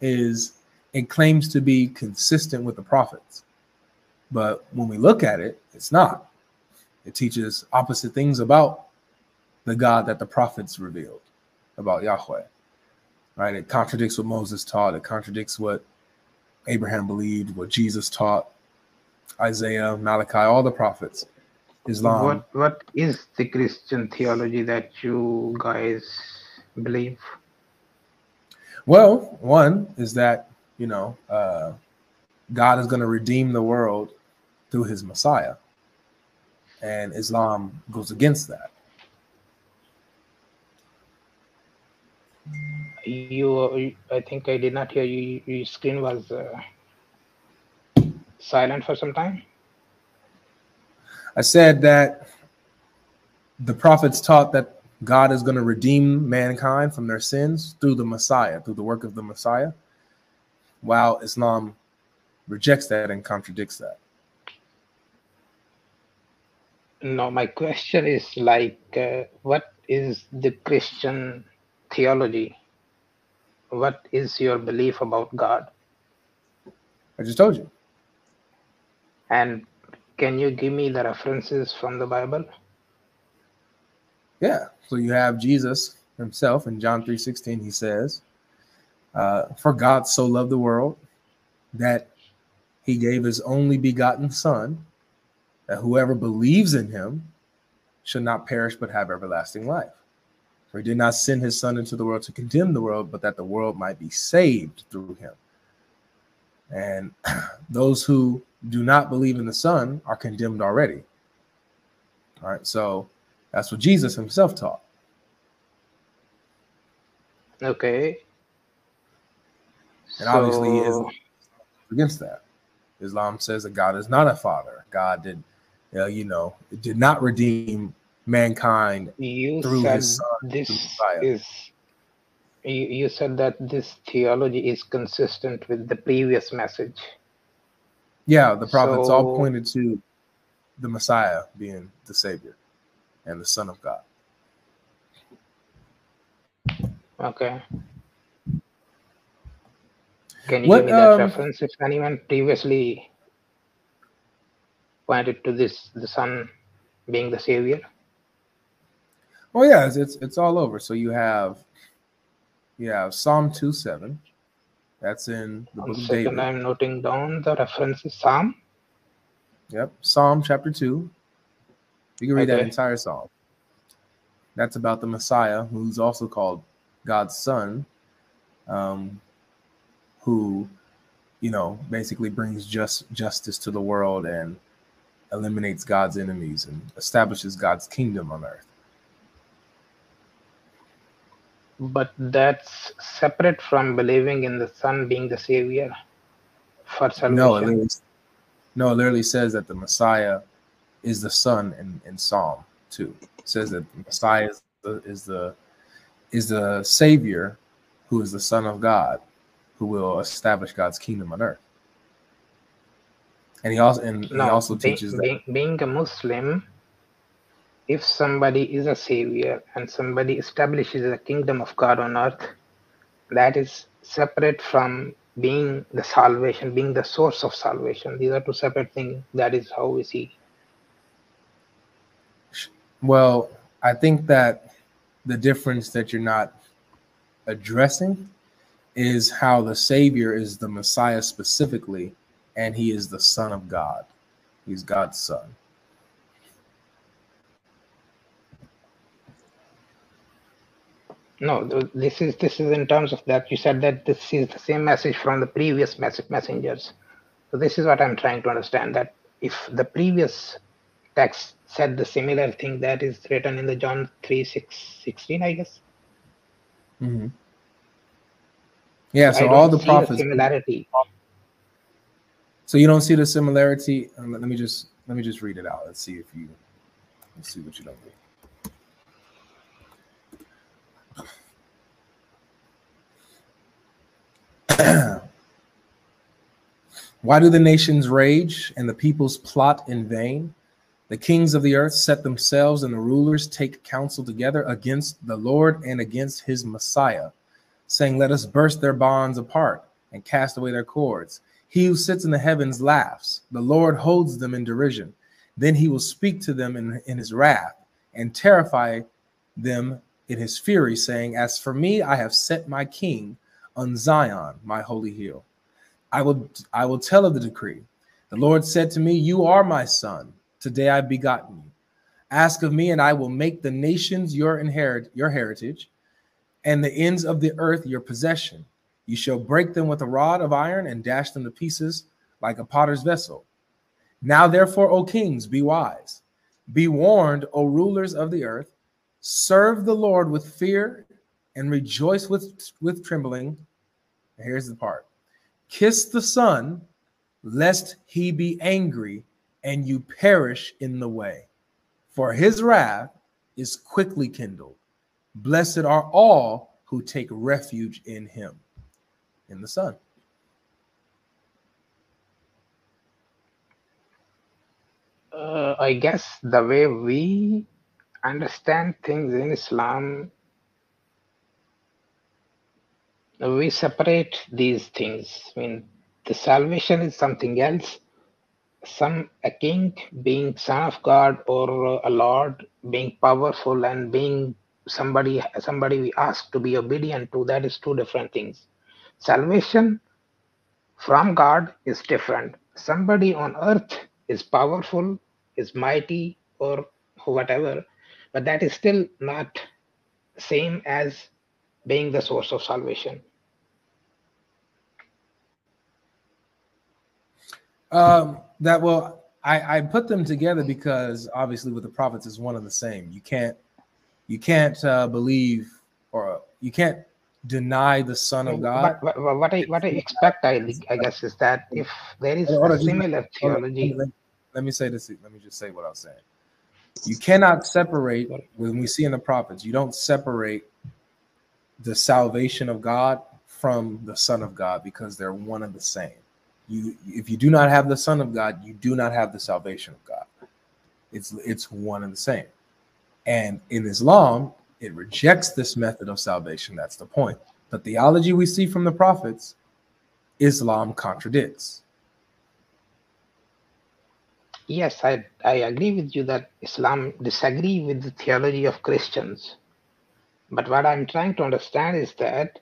is it claims to be consistent with the prophets, but when we look at it, it's not. It teaches opposite things about the God that the prophets revealed about Yahweh. Right? It contradicts what Moses taught. It contradicts what Abraham believed, what Jesus taught, Isaiah, Malachi, all the prophets. Islam. What What is the Christian theology that you guys believe? Well, one is that you know uh, God is going to redeem the world through His Messiah, and Islam goes against that. You, I think I did not hear you. Your screen was uh, silent for some time. I said that the prophets taught that God is going to redeem mankind from their sins through the Messiah, through the work of the Messiah, while Islam rejects that and contradicts that. No, my question is like, uh, what is the Christian theology? What is your belief about God? I just told you. And can you give me the references from the Bible? Yeah. So you have Jesus himself in John 3:16 he says, uh, for God so loved the world that he gave his only begotten son that whoever believes in him should not perish but have everlasting life. For he did not send his son into the world to condemn the world, but that the world might be saved through him. And those who do not believe in the son are condemned already. All right, so that's what Jesus himself taught. Okay. And obviously, Islam against that. Islam says that God is not a father. God did, uh, you know, did not redeem mankind You through his son, this is you, you said that this theology is consistent with the previous message. Yeah, the prophets all pointed to the Messiah being the Savior and the Son of God. Okay. Can you What, give me that um, reference if anyone previously pointed to this, the Son being the Savior? Oh yeah, it's, it's it's all over. So you have you have Psalm 2 7. That's in the One book of second, David. I'm noting down the references. Psalm. Yep. Psalm chapter 2. You can read that entire psalm. That's about the Messiah, who's also called God's son, um, who, you know, basically brings just justice to the world and eliminates God's enemies and establishes God's kingdom on earth. But that's separate from believing in the Son being the Savior for salvation. No, it literally, no, it literally says that the Messiah is the Son in, in Psalm 2. It says that the Messiah is the, is the is the Savior who is the Son of God, who will establish God's kingdom on earth. And he also and he No, also be- teaches that being, being a Muslim, if somebody is a savior and somebody establishes a kingdom of God on earth, that is separate from being the salvation, being the source of salvation. These are two separate things. That is how we see. Well, I think that the difference that you're not addressing is how the Savior is the Messiah specifically, and he is the Son of God. He's God's Son. No, this is this is in terms of that. You said that this is the same message from the previous message messengers. So this is what I'm trying to understand. That if the previous text said the similar thing that is written in the John 3 6, 16, I guess. Mm-hmm. Yeah, so all the prophets. similarity. So you don't see the similarity. um, Let me just let me just read it out. Let's see if you let's see what you don't read. Why do the nations rage and the peoples plot in vain? The kings of the earth set themselves and the rulers take counsel together against the Lord and against his Messiah, saying, Let us burst their bonds apart and cast away their cords. He who sits in the heavens laughs. The Lord holds them in derision. Then he will speak to them in, in his wrath and terrify them in his fury, saying, As for me, I have set my king on Zion, my holy hill. I will I will tell of the decree. The Lord said to me, You are my son. Today I begotten you. Ask of me, and I will make the nations your inherit your heritage, and the ends of the earth your possession. You shall break them with a rod of iron and dash them to pieces like a potter's vessel. Now, therefore, O kings, be wise. Be warned, O rulers of the earth. Serve the Lord with fear and rejoice with, with trembling. Here's the part Kiss the Son, lest he be angry and you perish in the way. For his wrath is quickly kindled. Blessed are all who take refuge in him, in the Son. Uh, I guess the way we understand things in Islam, we separate these things. I mean, the salvation is something else. Some a king being son of God or a lord being powerful and being somebody somebody we ask to be obedient to that is two different things. Salvation from God is different. Somebody on earth is powerful, is mighty, or whatever, but that is still not same as being the source of salvation. Um, that well, I, I put them together because obviously with the prophets is one and the same. You can't you can't uh, believe or you can't deny the Son of God. But, but what I what I expect, I I guess, is that if there is a similar theology, Let, let me say this. Let me just say what I was saying. You cannot separate when we see in the prophets. You don't separate the salvation of God from the Son of God because they're one and the same. You, if you do not have the Son of God, you do not have the salvation of God. It's it's one and the same. And in Islam, it rejects this method of salvation. That's the point. The theology we see from the prophets, Islam contradicts. Yes, I, I agree with you that Islam disagree with the theology of Christians. But what I'm trying to understand is that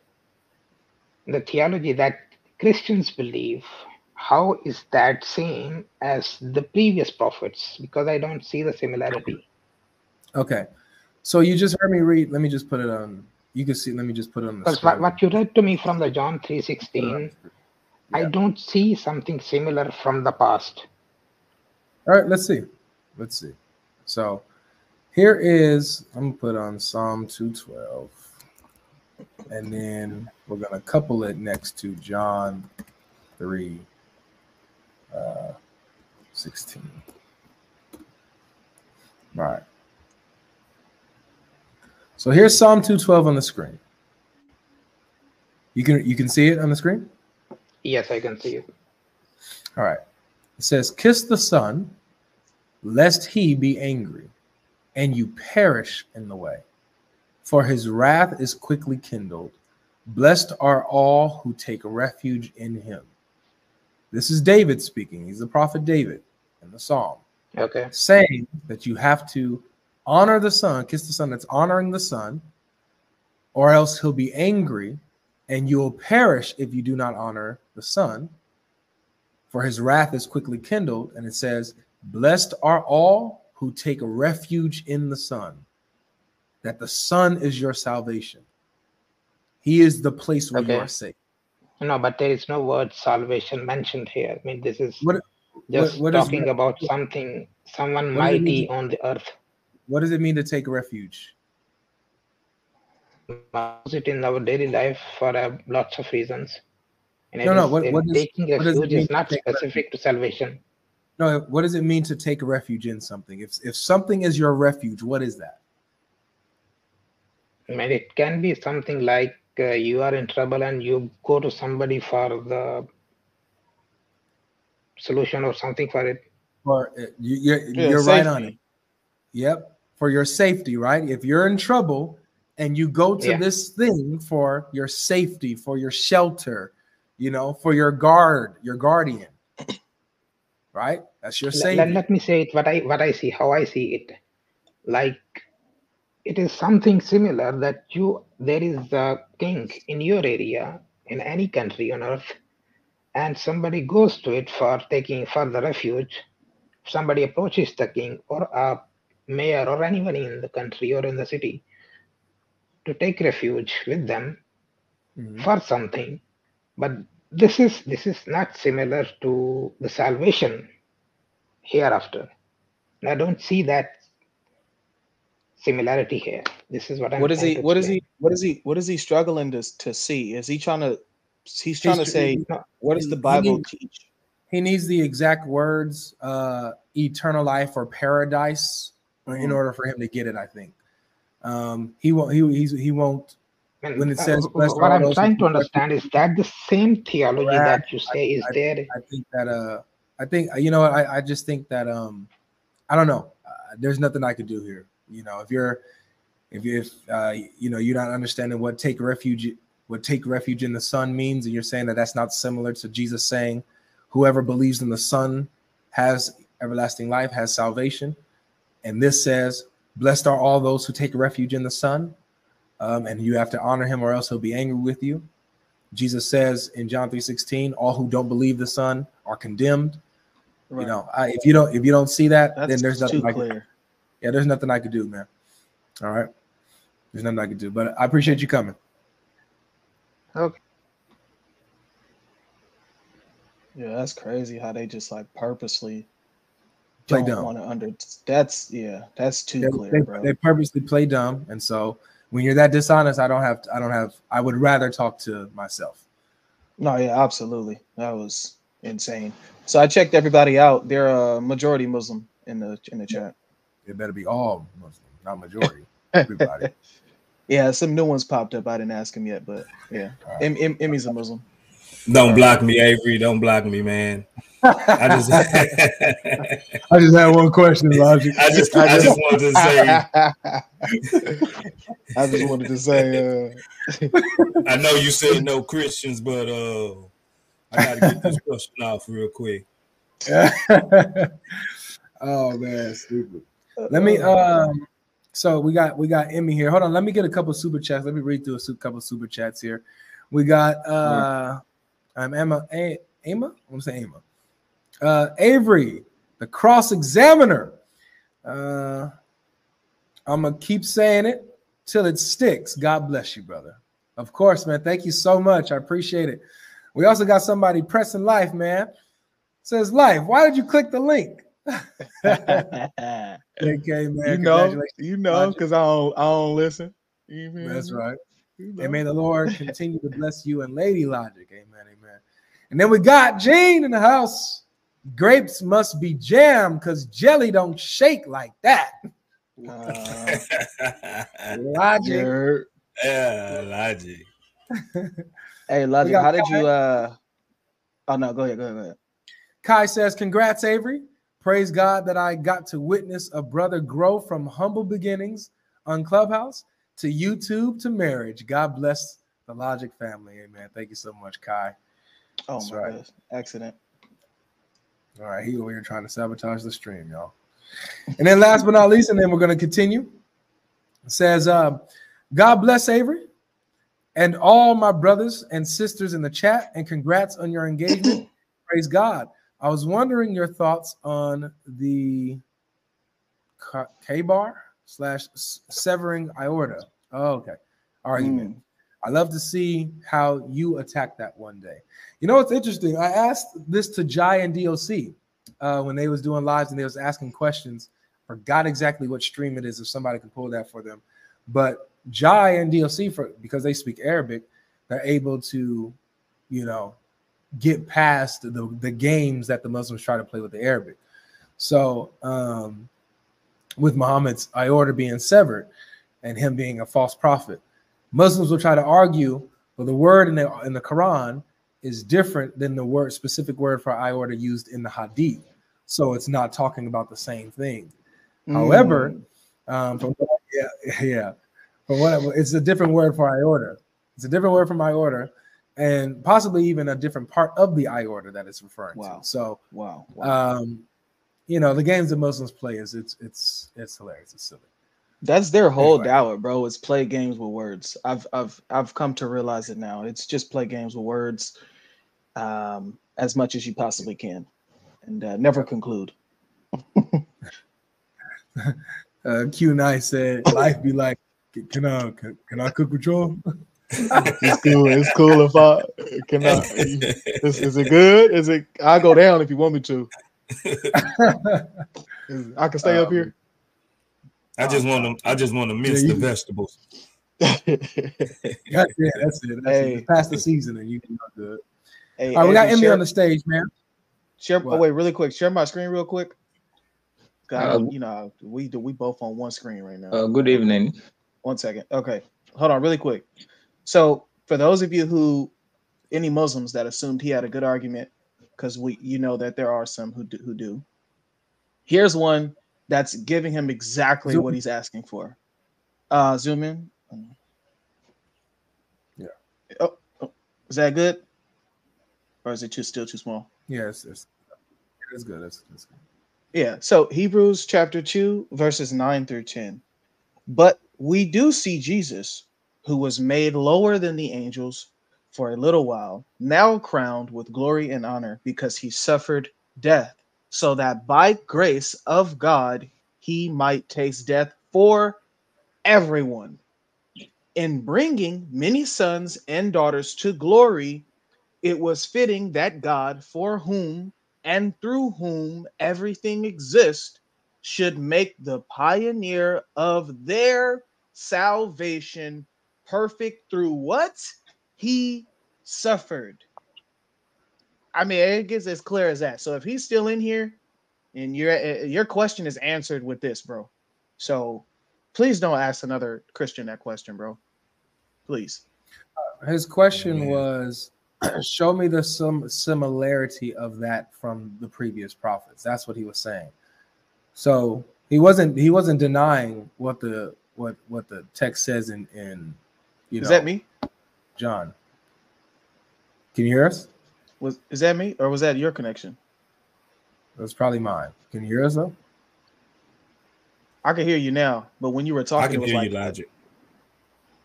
the theology that Christians believe, how is that same as the previous prophets? Because I don't see the similarity. Okay. So you just heard me read. Let me just put it on. You can see. Let me just put it on the Because what, what you read to me from the John 3.16, I don't see something similar from the past. All right, let's see. Let's see. So here is I'm gonna put on Psalm 212, and then we're gonna couple it next to John 3 uh 16. All right. So here's Psalm 212 on the screen. You can you can see it on the screen? Yes, I can see it. All right. It says, Kiss the Son, lest he be angry, and you perish in the way. For his wrath is quickly kindled. Blessed are all who take refuge in him. This is David speaking. He's the prophet David in the psalm, Okay. saying that you have to honor the Son, kiss the Son, that's honoring the Son, or else he'll be angry, and you'll perish if you do not honor the Son for his wrath is quickly kindled. And it says, Blessed are all who take refuge in the Son, that the Son is your salvation. He is the place where you are safe. No, but there is no word salvation mentioned here. I mean, this is What, just what is- talking about something, someone What mighty on the earth. what does it mean to take refuge? Use it in our daily life for uh, lots of reasons. And No, no, is- what- and what does- taking what does refuge is not take specific to salvation. No, what does it mean to take refuge in something? If if something is your refuge, what is that? I mean, it can be something like uh, you are in trouble and you go to somebody for the solution or something for it. Or uh, you, you're, Yeah, you're right on it. Yep, for your safety, right? If you're in trouble and you go to Yeah. this thing for your safety, for your shelter, you know, for your guard, your guardian, right? That's your savior. let, let me say it what I what I see, how I see it. Like it is something similar that you there is a king in your area, in any country on earth, and somebody goes to it for taking further refuge. Somebody approaches the king or a mayor or anybody in the country or in the city to take refuge with them Mhm. for something but this is this is not similar to the salvation hereafter i don't see that similarity here this is what i'm What is he? What is he? What is he? What is he struggling to to see? Is he trying to? He's trying to say, No, what does he- the he Bible needs- teach? he needs the exact words, uh, eternal life or paradise, in Mhm. order for him to get it. I think um, he won't. He he's, he won't. When it uh, says are what i'm trying to understand is that the same theology that you say is I- there? I think that uh, I think you know, I I just think that um, I don't know. Uh, there's nothing I could do here. You know, if you're if you if uh, you know you're not understanding what take refuge what take refuge in the Son means, and you're saying that that's not similar to Jesus saying, "Whoever believes in the Son has everlasting life, has salvation," and this says, "Blessed are all those who take refuge in the Son," um, and you have to honor Him, or else He'll be angry with you. Jesus says in John 3:16, all who don't believe the Son are condemned. Right. You know, I, if you don't if you don't see that, That's then there's nothing too I can, clear. yeah, there's nothing I could do, man. All right. There's nothing I could do. But I appreciate you coming. okay Yeah, that's crazy how they just like purposely Play don't dumb. want to under. That's yeah, that's too They, clear, they, bro. they purposely play dumb. And so when you're that dishonest, I don't have I don't have I would rather talk to myself. No, yeah, absolutely. That was insane. So I checked everybody out. They're a majority Muslim. in the in the chat. It better be all Muslim, not majority. Everybody. Yeah, some new ones popped up. I didn't ask him yet, but yeah, em, Emmy's a Muslim. Don't block me, Avery. Don't block me, man. I just, I just had one question, Logic. I just, I just wanted to say, I just wanted to say, uh, I know you said no Christians, but uh, I got to get this question off real quick. oh man, stupid. Let me um so we got we got Emmy here. Hold on, let me get a couple super chats. Let me read through a couple super chats here. We got uh I'm Emma A- Emma? I'm saying Emma. Uh Avery, the cross examiner. Uh I'm gonna keep saying it till it sticks. God bless you, brother. Of course, man. Thank you so much. I appreciate it. We also got somebody pressing life, man. Says life. Why did you click the link? Okay, man. you know, you know, because I don't, I don't listen. You feel That's right. You And may the Lord continue to bless you and Lady Logic. Amen. Amen. And then we got Gene in the house. Grapes must be jam because jelly don't shake like that. Uh, Logic. Yeah, logic. hey, Logic, got how did Kai. you? uh Oh no, go ahead, go ahead, go ahead. Kai says, Congrats, Avery. Praise God that I got to witness a brother grow from humble beginnings on Clubhouse to YouTube to marriage. God bless the Logic family. Amen. Thank you so much, Kai. Oh That's my right. goodness, accident. All right, he over here trying to sabotage the stream, y'all. And then last but not least, and then we're going to continue. It says, um, God bless Avery and all my brothers and sisters in the chat, and congrats on your engagement. Praise God. I was wondering your thoughts on the Khaybar slash severing aorta. Oh, okay. Argument. I love to see how you attack that one day. You know what's interesting? I asked this to Jai and DOC uh, when they was doing lives and they was asking questions. Forgot exactly what stream it is. If somebody can pull that for them, but Jai and DOC for because they speak Arabic, they're able to, you know, get past the the games that the Muslims try to play with the Arabic. So um, with Muhammad's aorta being severed and him being a false prophet, Muslims will try to argue, well, the word in the in the Quran is different than the word specific word for aorta used in the Hadith, so it's not talking about the same thing. However, um, from yeah, yeah, from what it's a different word for aorta. It's a different word from aorta, and possibly even a different part of the aorta that it's referring Wow. to. So, Wow, wow. um, you know, the games that Muslims play is it's it's it's hilarious. It's silly. That's their whole Anyway. dawah, bro. It's play games with words. I've I've I've come to realize it now. It's just play games with words, um, as much as you possibly can, and uh, never conclude. Uh, Q Nice said, "Life be like, can I can, can I cook with y'all?" It's cool. It's cool if I can. I, is, is it good? Is it? I'll go down if you want me to. I can stay up here. I just want to. I just want to mince Yeah, the vegetables. That's it. That's it. That's Hey. it. Past the season, and you can do good. Hey, All right, we got Emmy share- on the stage, man. Share. What? Oh wait, really quick. Share my screen real quick. I Uh, you know, we do. We both on one screen right now. Uh, good evening. One second. Okay. Hold on, really quick. So, for those of you who, any Muslims that assumed he had a good argument, because we, you know, that there are some who do, who do. Here's one that's giving him exactly Zoom. what he's asking for. Uh, zoom in. Yeah. Oh, oh, is that good? Or is it too still too small? Yes, it's, it's good. It's, it's good. Yeah. So Hebrews chapter 2, verses 9 through 10. But we do see Jesus, who was made lower than the angels for a little while, now crowned with glory and honor because he suffered death, so that by grace of God he might taste death for everyone. In bringing many sons and daughters to glory, it was fitting that God, for whom and through whom everything exists, should make the pioneer of their salvation perfect through what he suffered. I mean, it gets as clear as that. So if he's still in here, and your uh, your question is answered with this, bro. So please don't ask another Christian that question, bro. Please. His question was, show me the some similarity of that from the previous prophets. That's what he was saying. So he wasn't he wasn't denying what the what what the text says in in you Is know that me? John. Can you hear us? Was is that me or was that your connection? That's probably mine. Can you hear us though? I can hear you now, but when you were I talking, it can was hear like you, Logic.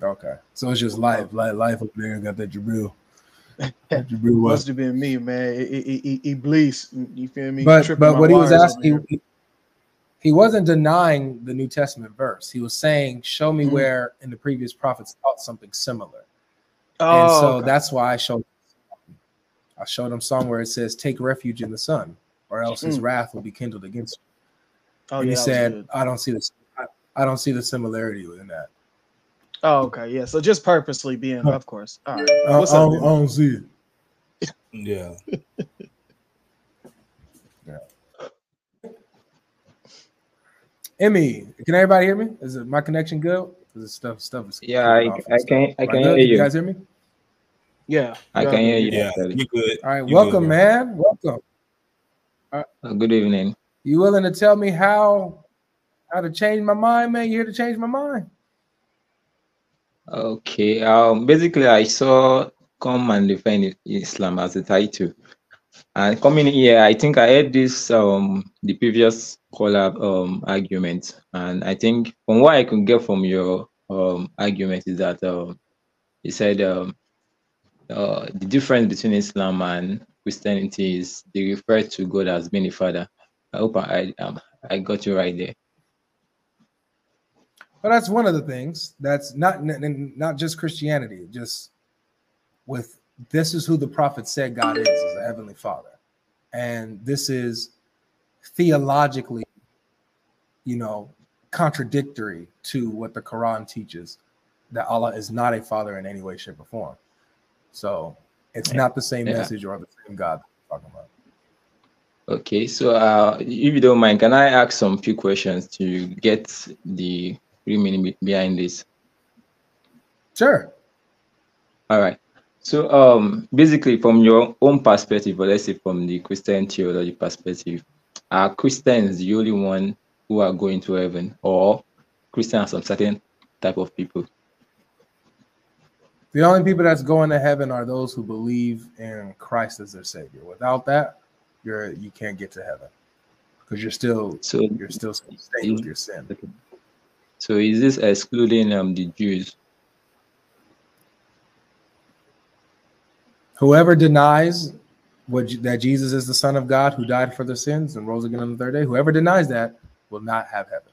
Okay. So it's just life, life, life up there. Got that Jabril. That Jabril what? must have been me, man. He, he, he, he bleeds. You feel me? But Tripping but what he was asking, he, he wasn't denying the New Testament verse. He was saying, "Show me Mhm. where in the previous prophets taught something similar." Oh, and so okay. that's why I showed. I showed him song where it says, "Take refuge in the Son, or else His Mm. wrath will be kindled against you." Oh, and yeah, he said, "I don't see this. I, I don't see the similarity within that. Oh, okay, yeah. So just purposely being, of course. All right. I, What's I up, don't, I don't see it." Yeah. Yeah. Emmy, can everybody hear me? Is it my connection good? Is it stuff stuff is Yeah, I, kicking off and I can't I can't hear you you. guys hear me? Yeah. I can are hear you. Yeah. You good. All right, You good, welcome, bro. man. Welcome. Uh, Good evening. You willing to tell me how how to change my mind, man? You here to change my mind? Okay. Um. Basically, I saw "Come and Defend Islam" as the title, and coming here, I think I heard this um the previous caller um argument, and I think from what I could get from your um argument is that um he said um uh the difference between Islam and Christianity is they refer to God as being a father. I hope I um I got you right there. Well, that's one of the things. That's not not just Christianity. Just with this is who the prophet said God is, is a heavenly Father, and this is theologically, you know, contradictory to what the Quran teaches that Allah is not a father in any way, shape, or form. So it's Yeah. not the same Yeah. message or the same God that we're talking about. Okay, so uh, if you don't mind, can I ask some few questions to get the real meaning behind this? Sure. All right. So um, basically, from your own perspective, or let's say from the Christian theology perspective, are Christians the only one who are going to heaven, or Christians are some certain type of people? The only people that's going to heaven are those who believe in Christ as their savior. Without that, you're you can't get to heaven because you're still So, you're still staying with your sin. so is this excluding um the Jews? Whoever denies what that Jesus is the Son of God who died for their sins and rose again on the third day, whoever denies that will not have heaven.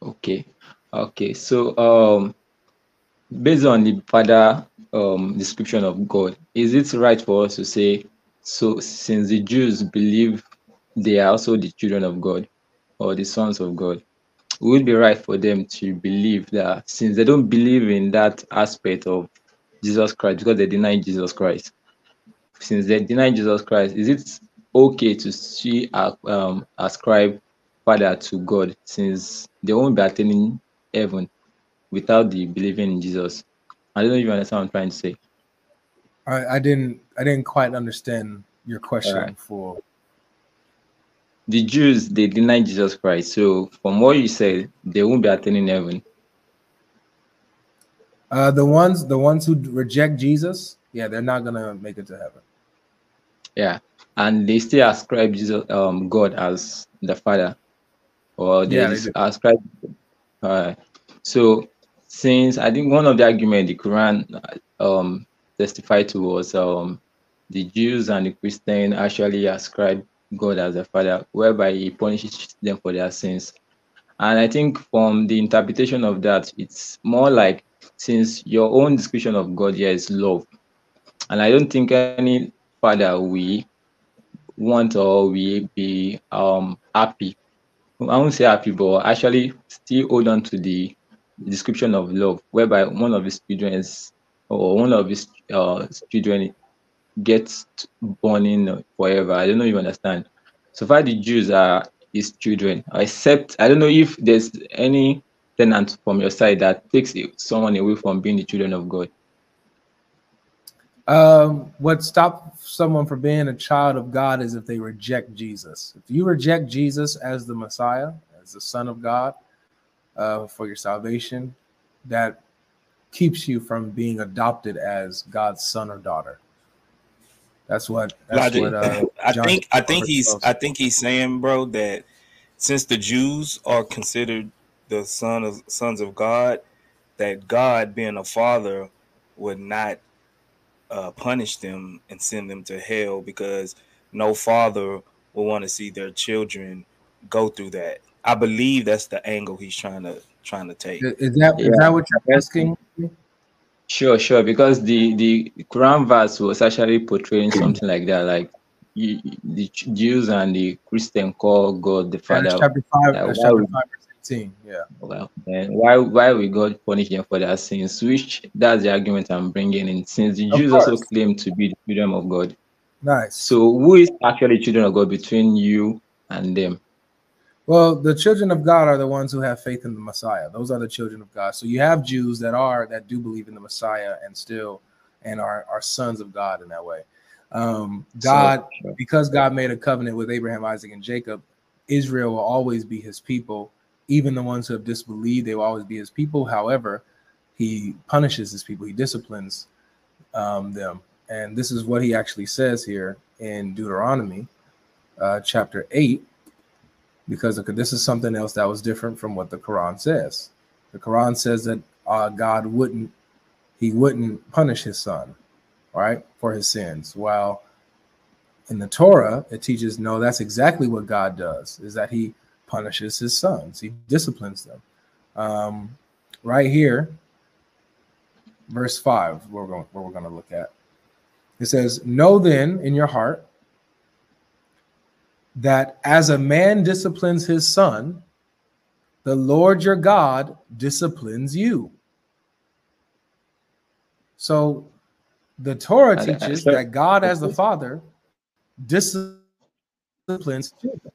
Okay, okay. So, um, based on the father um description of God, is it right for us to say, so since the Jews believe they are also the children of God or the sons of God, would it be right for them to believe that since they don't believe in that aspect of Jesus Christ because they deny Jesus Christ, since they deny Jesus Christ, is it okay to see uh, um ascribe father to God since they won't be attaining heaven without the believing in Jesus? I don't know if you understand what I'm trying to say. I, I didn't I didn't quite understand your question Alright. for The Jews they deny Jesus Christ, so from what you said, they won't be attaining heaven. uh, the ones the ones who reject Jesus. Yeah, they're not gonna make it to heaven. Yeah, and they still ascribe Jesus, um, God as the Father, or they, Yeah, they ascribe. Uh, so, since I think one of the argument the Quran um testified to was um the Jews and the Christian actually ascribe God as a Father, whereby He punishes them for their sins. And I think from the interpretation of that, it's more like since your own description of God here is love, and I don't think any father we want or we be um happy. I won't say happy, but actually still hold on to the description of love, whereby one of his children is, or one of his uh children gets born in forever. I don't know if you understand. So far, the Jews are his children. Except I don't know if there's any tenant from your side that takes someone away from being the children of God. Um, what stops someone from being a child of God is if they reject Jesus. If you reject Jesus as the Messiah, as the Son of God, uh, for your salvation, that keeps you from being adopted as God's son or daughter. That's what. That's Logic. what. Uh, I think I think he's I think he's saying, bro, that since the Jews are considered the son of sons of God, that God being a father would not uh, punish them and send them to hell because no father will want to see their children go through that. I believe that's the angle he's trying to trying to take. Is is that is Yeah. that what you're asking? Sure, sure. Because the the Quran verse was actually portraying something like that, like you, the Jews and the Christian call God the Yeah, that's Father. chapter five. That's why chapter would five, verse eighteen. Yeah. Well, then why why will God punish them for their sins? Which that's the argument I'm bringing in. Since the Of Jews also claim to be the children of God, Nice. so who is actually children of God between you and them? Well, the children of God are the ones who have faith in the Messiah. Those are the children of God. So you have Jews that are that do believe in the Messiah and still and are are sons of God in that way. Um, So God, sure. because God made a covenant with Abraham, Isaac, and Jacob, Israel will always be His people. Even the ones who have disbelieved, they will always be His people. However, He punishes His people. He disciplines um, them, and this is what He actually says here in Deuteronomy, uh, chapter eight because this is something else that was different from what the Quran says. The Quran says that uh, God wouldn't he wouldn't punish his son, right, for his sins. While in the Torah, it teaches no, that's exactly what God does, is that he punishes his sons, he disciplines them. Um, right here, verse 5, we're going, where we're going to look at. It says, Know then in your heart that as a man disciplines his son, the Lord your God disciplines you. So the Torah teaches that God, as the Father, disciplines children.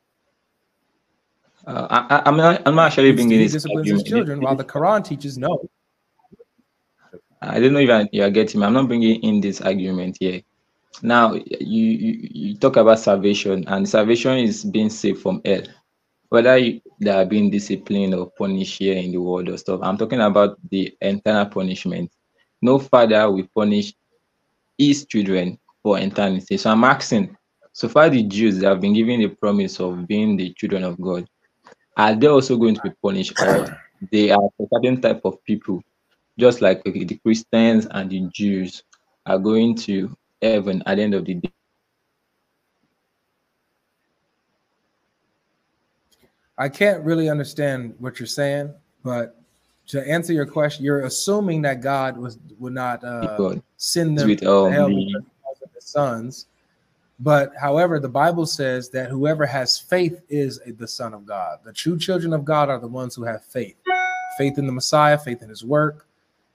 Uh, I, I'm not. I'm not actually he this disciplines his children, while the Quran teaches no. I don't know if I, you are getting me. I'm not bringing in this argument here. Now, you, you you talk about salvation, and salvation is being saved from hell. Whether you, they are being disciplined or punished here in the world or stuff, I'm talking about the eternal punishment. No father will punish his children for eternity. So I'm asking, so far the Jews have been given the promise of being the children of God, are they also going to be punished, or they are a certain type of people just like the Christians and the Jews are going to heaven at the end of the day. I can't really understand what you're saying, but to answer your question, you're assuming that God was would not uh, send them With, to hell because of his sons. But however, the Bible says that whoever has faith is the son of God. The true children of God are the ones who have faith, faith in the Messiah, faith in His work,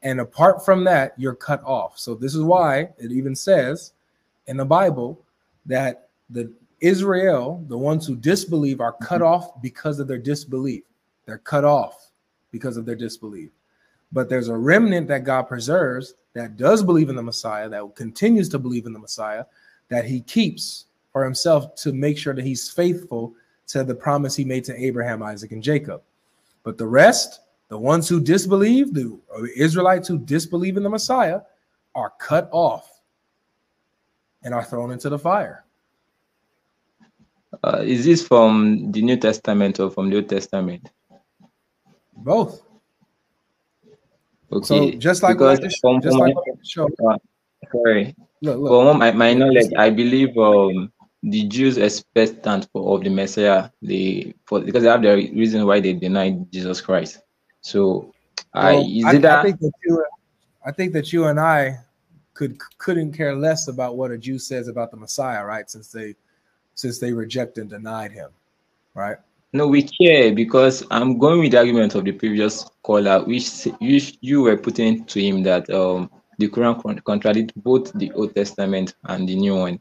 and apart from that, you're cut off. So this is why it even says in the Bible that the Israel, the ones who disbelieve, are cut mm-hmm. off because of their disbelief. They're cut off because of their disbelief. But there's a remnant that God preserves that does believe in the Messiah, that continues to believe in the Messiah, that he keeps for himself to make sure that he's faithful to the promise he made to Abraham, Isaac, and Jacob. But the rest, the ones who disbelieve, the Israelites who disbelieve in the Messiah, are cut off and are thrown into the fire. Uh, is this from the New Testament or from the Old Testament? Both. Okay. So just like because just, from, just like my- what I just showed, uh, sorry, look, look. from my, my knowledge, I believe um, the Jews expectant for of the Messiah, they for because they have the reason why they denied Jesus Christ. So, I Well, is I, that I think that you, I think that you and I could couldn't care less about what a Jew says about the Messiah, right? Since they since they rejected and denied him, right? No, we care because I'm going with the argument of the previous caller, which you you were putting to him that um the Quran con- contradicts both the Old Testament and the New one.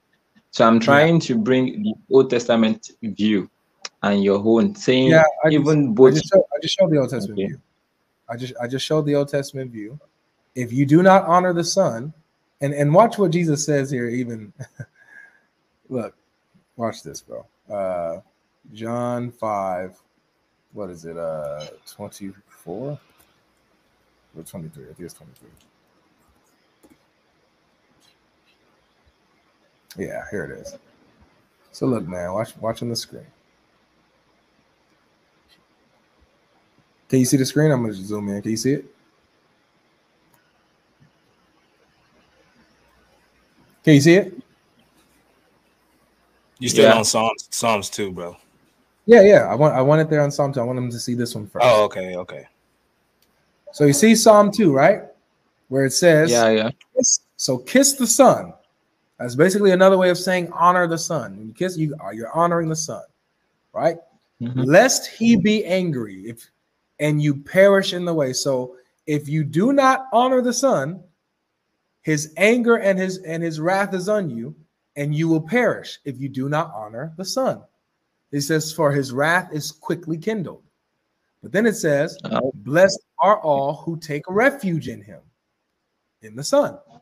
So I'm trying to bring the Old Testament view and your own, saying Yeah, I just, even I both. just showed, I just showed the Old Testament Okay. view. I just I just showed the Old Testament view. If you do not honor the Son, and and watch what Jesus says here. Even look, watch this, bro. Uh, John five, what is it? Uh, twenty four or twenty three? I think it's twenty three. Yeah, here it is. So look, man, watch watch on the screen. Can you see the screen? I'm gonna just zoom in. Can you see it? Can you see it? You still Yeah. on Psalms Psalms two, bro. Yeah, yeah. I want I want it there on Psalm 2. I want them to see this one first. Oh, okay, okay. So you see Psalm 2, right? Where it says, Yeah, yeah. kiss- so kiss the Son. That's basically another way of saying honor the Son. When you kiss, you are you're honoring the Son, right? Mhm. Lest he be angry if and you perish in the way. So if you do not honor the Son, his anger and his and his wrath is on you, and you will perish if you do not honor the Son. It says, For his wrath is quickly kindled. But then it says, Uh, Blessed are all who take refuge in him, in the Son. Uh,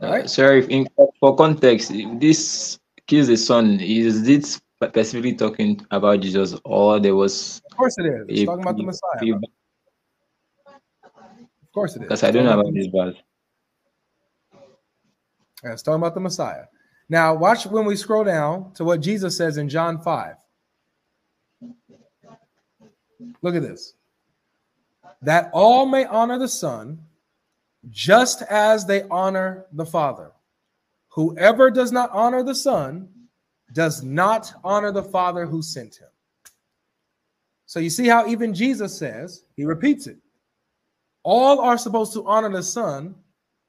Right? sorry, in, for context, this kiss the son is this specifically talking about Jesus, or there was Of course it is. It's a talking about the Messiah. Of course it is. because I don't know about about this verse. It's talking about the Messiah. Now, watch when we scroll down to what Jesus says in John 5. Look at this. That all may honor the Son just as they honor the Father. Whoever does not honor the Son does not honor the Father who sent him. So you see how even Jesus says, he repeats it. All are supposed to honor the Son,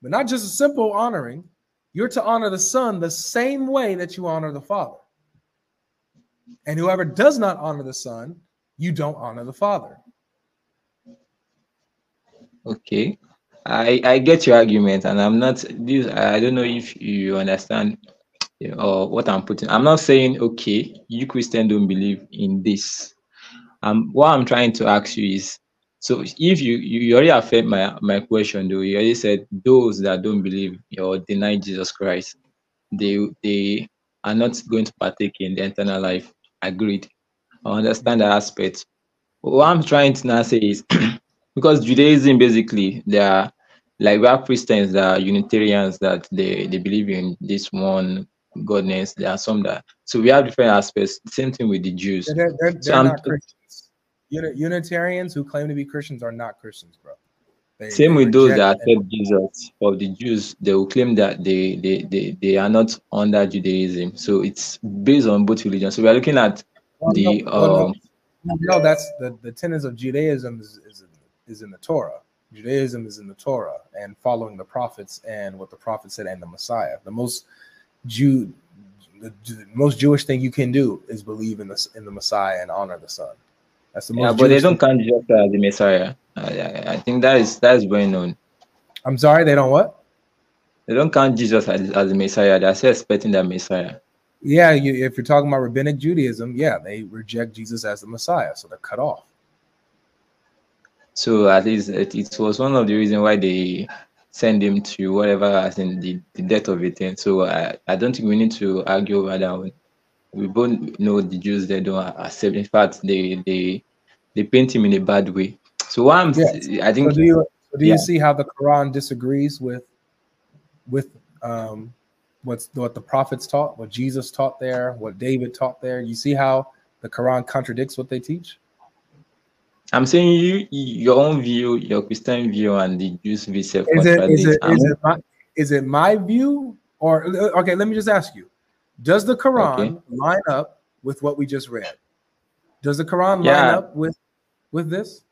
but not just a simple honoring. You're to honor the Son the same way that you honor the Father. And whoever does not honor the Son, you don't honor the Father. Okay, I I get your argument, and I'm not this. I don't know if you understand or what I'm putting. I'm not saying okay, you Christian don't believe in this. Um, what I'm trying to ask you is, so if you you, you already affirmed my my question, though you already said those that don't believe or deny Jesus Christ, they they are not going to partake in the eternal life. Agreed. I understand that aspect. What I'm trying to now say is because Judaism basically they are like we have Christians that are Unitarians that they, they believe in this one godness. There are some that so we have different aspects. Same thing with the Jews. They're, they're, they're I'm- not Christians. Unitarians who claim to be Christians are not Christians, bro. They, Same they with those that accept Jesus or the Jews, they will claim that they, they they they are not under Judaism. So it's based on both religions. So we are looking at Well, the no, well, um no, no, that's the, the tenets of Judaism is, is, is in the Torah. Judaism is in the Torah and following the prophets and what the prophet said and the Messiah. The most Jew, the, the most Jewish thing you can do is believe in the in the Messiah and honor the Son. That's the most. yeah, but they don't count Jesus as the Messiah. Uh, I, I, I think that is that is well known. I'm sorry, they don't what? They don't count Jesus as, as the Messiah. They're still expecting that Messiah. Yeah, you, if you're talking about rabbinic Judaism, yeah, they reject Jesus as the Messiah, so they're cut off. So at least it, it was one of the reasons why they send him to whatever as in the, the death of a thing. So I, I don't think we need to argue over that one. We both know the Jews they don't accept. In fact, they they they paint him in a bad way. So what I'm Yes. I think So do you so do yeah. you see how the Quran disagrees with with um what's what the prophets taught, what Jesus taught there, what David taught there? You see how the Quran contradicts what they teach? I'm saying you your own view, your Christian view, and the Jews view Is it is it it my is it my view or okay? Let me just ask you: Does the Quran Okay. line up with what we just read? Does the Quran line Yeah. up with with this?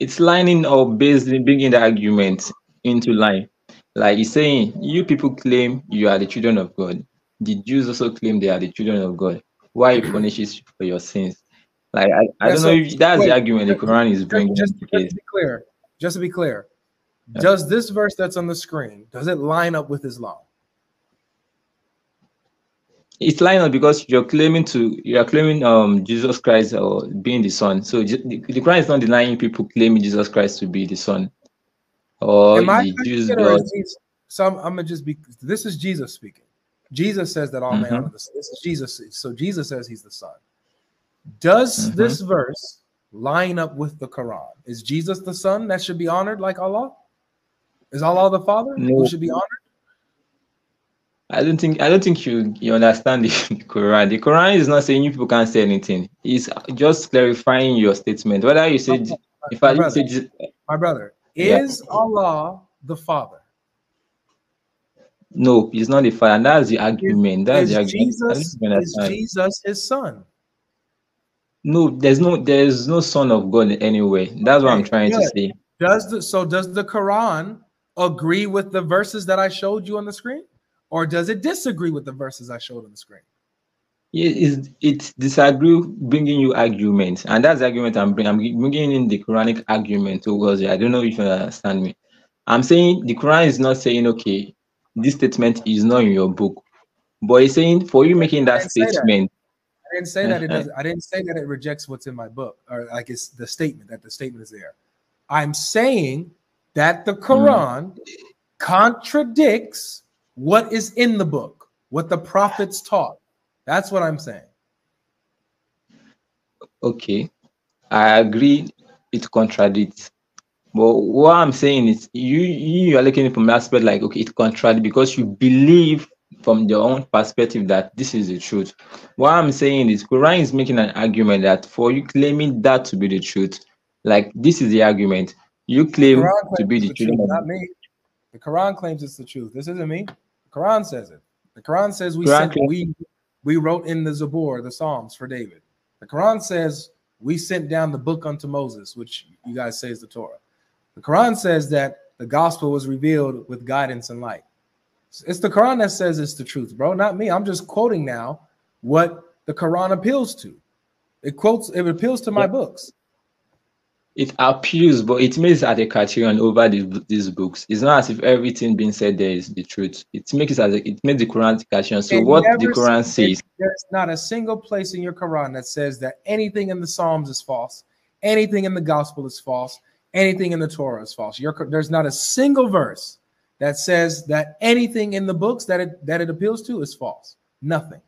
it's lining up basically bringing the argument into line. Like he's saying, you people claim you are the children of God. The Jews also claim they are the children of God. Why he punishes you for your sins? Like I, I Yeah, don't so- know if that's wait, the argument the Quran is bringing Just, into just to be clear, just to be clear, Yeah. does this verse that's on the screen does it line up with Islam? it's lying out because you're claiming to you are claiming um Jesus Christ or being the son. So the, the Quran is not denying people claiming Jesus Christ to be the son or Am I the Jews is So I'm, I'm gonna just be. This is Jesus speaking. Jesus says that all men Mhm. are the. This is Jesus. So Jesus says he's the son. Does Mhm. this verse line up with the Quran? Is Jesus the son that should be honored like Allah? Is Allah the father No. who should be honored? I don't think I don't think you you understand the Quran. The Quran is not saying you people can't say anything. It's just clarifying your statement. Whether you say My- if my I brother, say my brother, Yeah. is Allah the father? no, he's not the father. And that's the argument. That's Is the argument. Jesus is. Jesus his son? No, there's no there's no son of God anyway. That's what I'm Okay, trying to say. Does the so does the Quran agree with the verses that I showed you on the screen, or does it disagree with the verses I showed on the screen? It is it disagree bringing you arguments, and that's the argument I'm bringing. I'm bringing in the Quranic argument towards you. I don't know if you understand me. I'm saying the Quran is not saying okay, this statement is not in your book, but it's saying for you making that. statement. I didn't say that it Uh-huh. does. I didn't say that it rejects what's in my book, or like it's the statement that the statement is there. I'm saying that the Quran contradicts what is in the book, what the prophets taught. That's what I'm saying. Okay, I agree. It contradicts. But what I'm saying is, you you are looking from the aspect like, okay, it contradicts because you believe from your own perspective that this is the truth. What I'm saying is, Quran is making an argument that for you claiming that to be the truth, like this is the argument. You claim to be the the truth, not me. The Quran claims it's the truth. This isn't me. The Quran says it. The Quran says we Quran sent we we wrote in the Zabur, the Psalms for David. The Quran says we sent down the book unto Moses, which you guys say is the Torah. The Quran says that the gospel was revealed with guidance and light. It's the Quran that says it's the truth, bro, not me. I'm just quoting now what the Quran appeals to. It quotes, it appeals to my books. It appeals, but it makes it at a criterion over these, these books. It's not as if everything being said there is the truth. It makes it as a, it makes the Quran criterion. So It what the Quran says- says, There's not a single place in your Quran that says that anything in the Psalms is false, anything in the Gospel is false, anything in the Torah is false. Your, there's not a single verse that says that anything in the books that it that it appeals to is false. Nothing.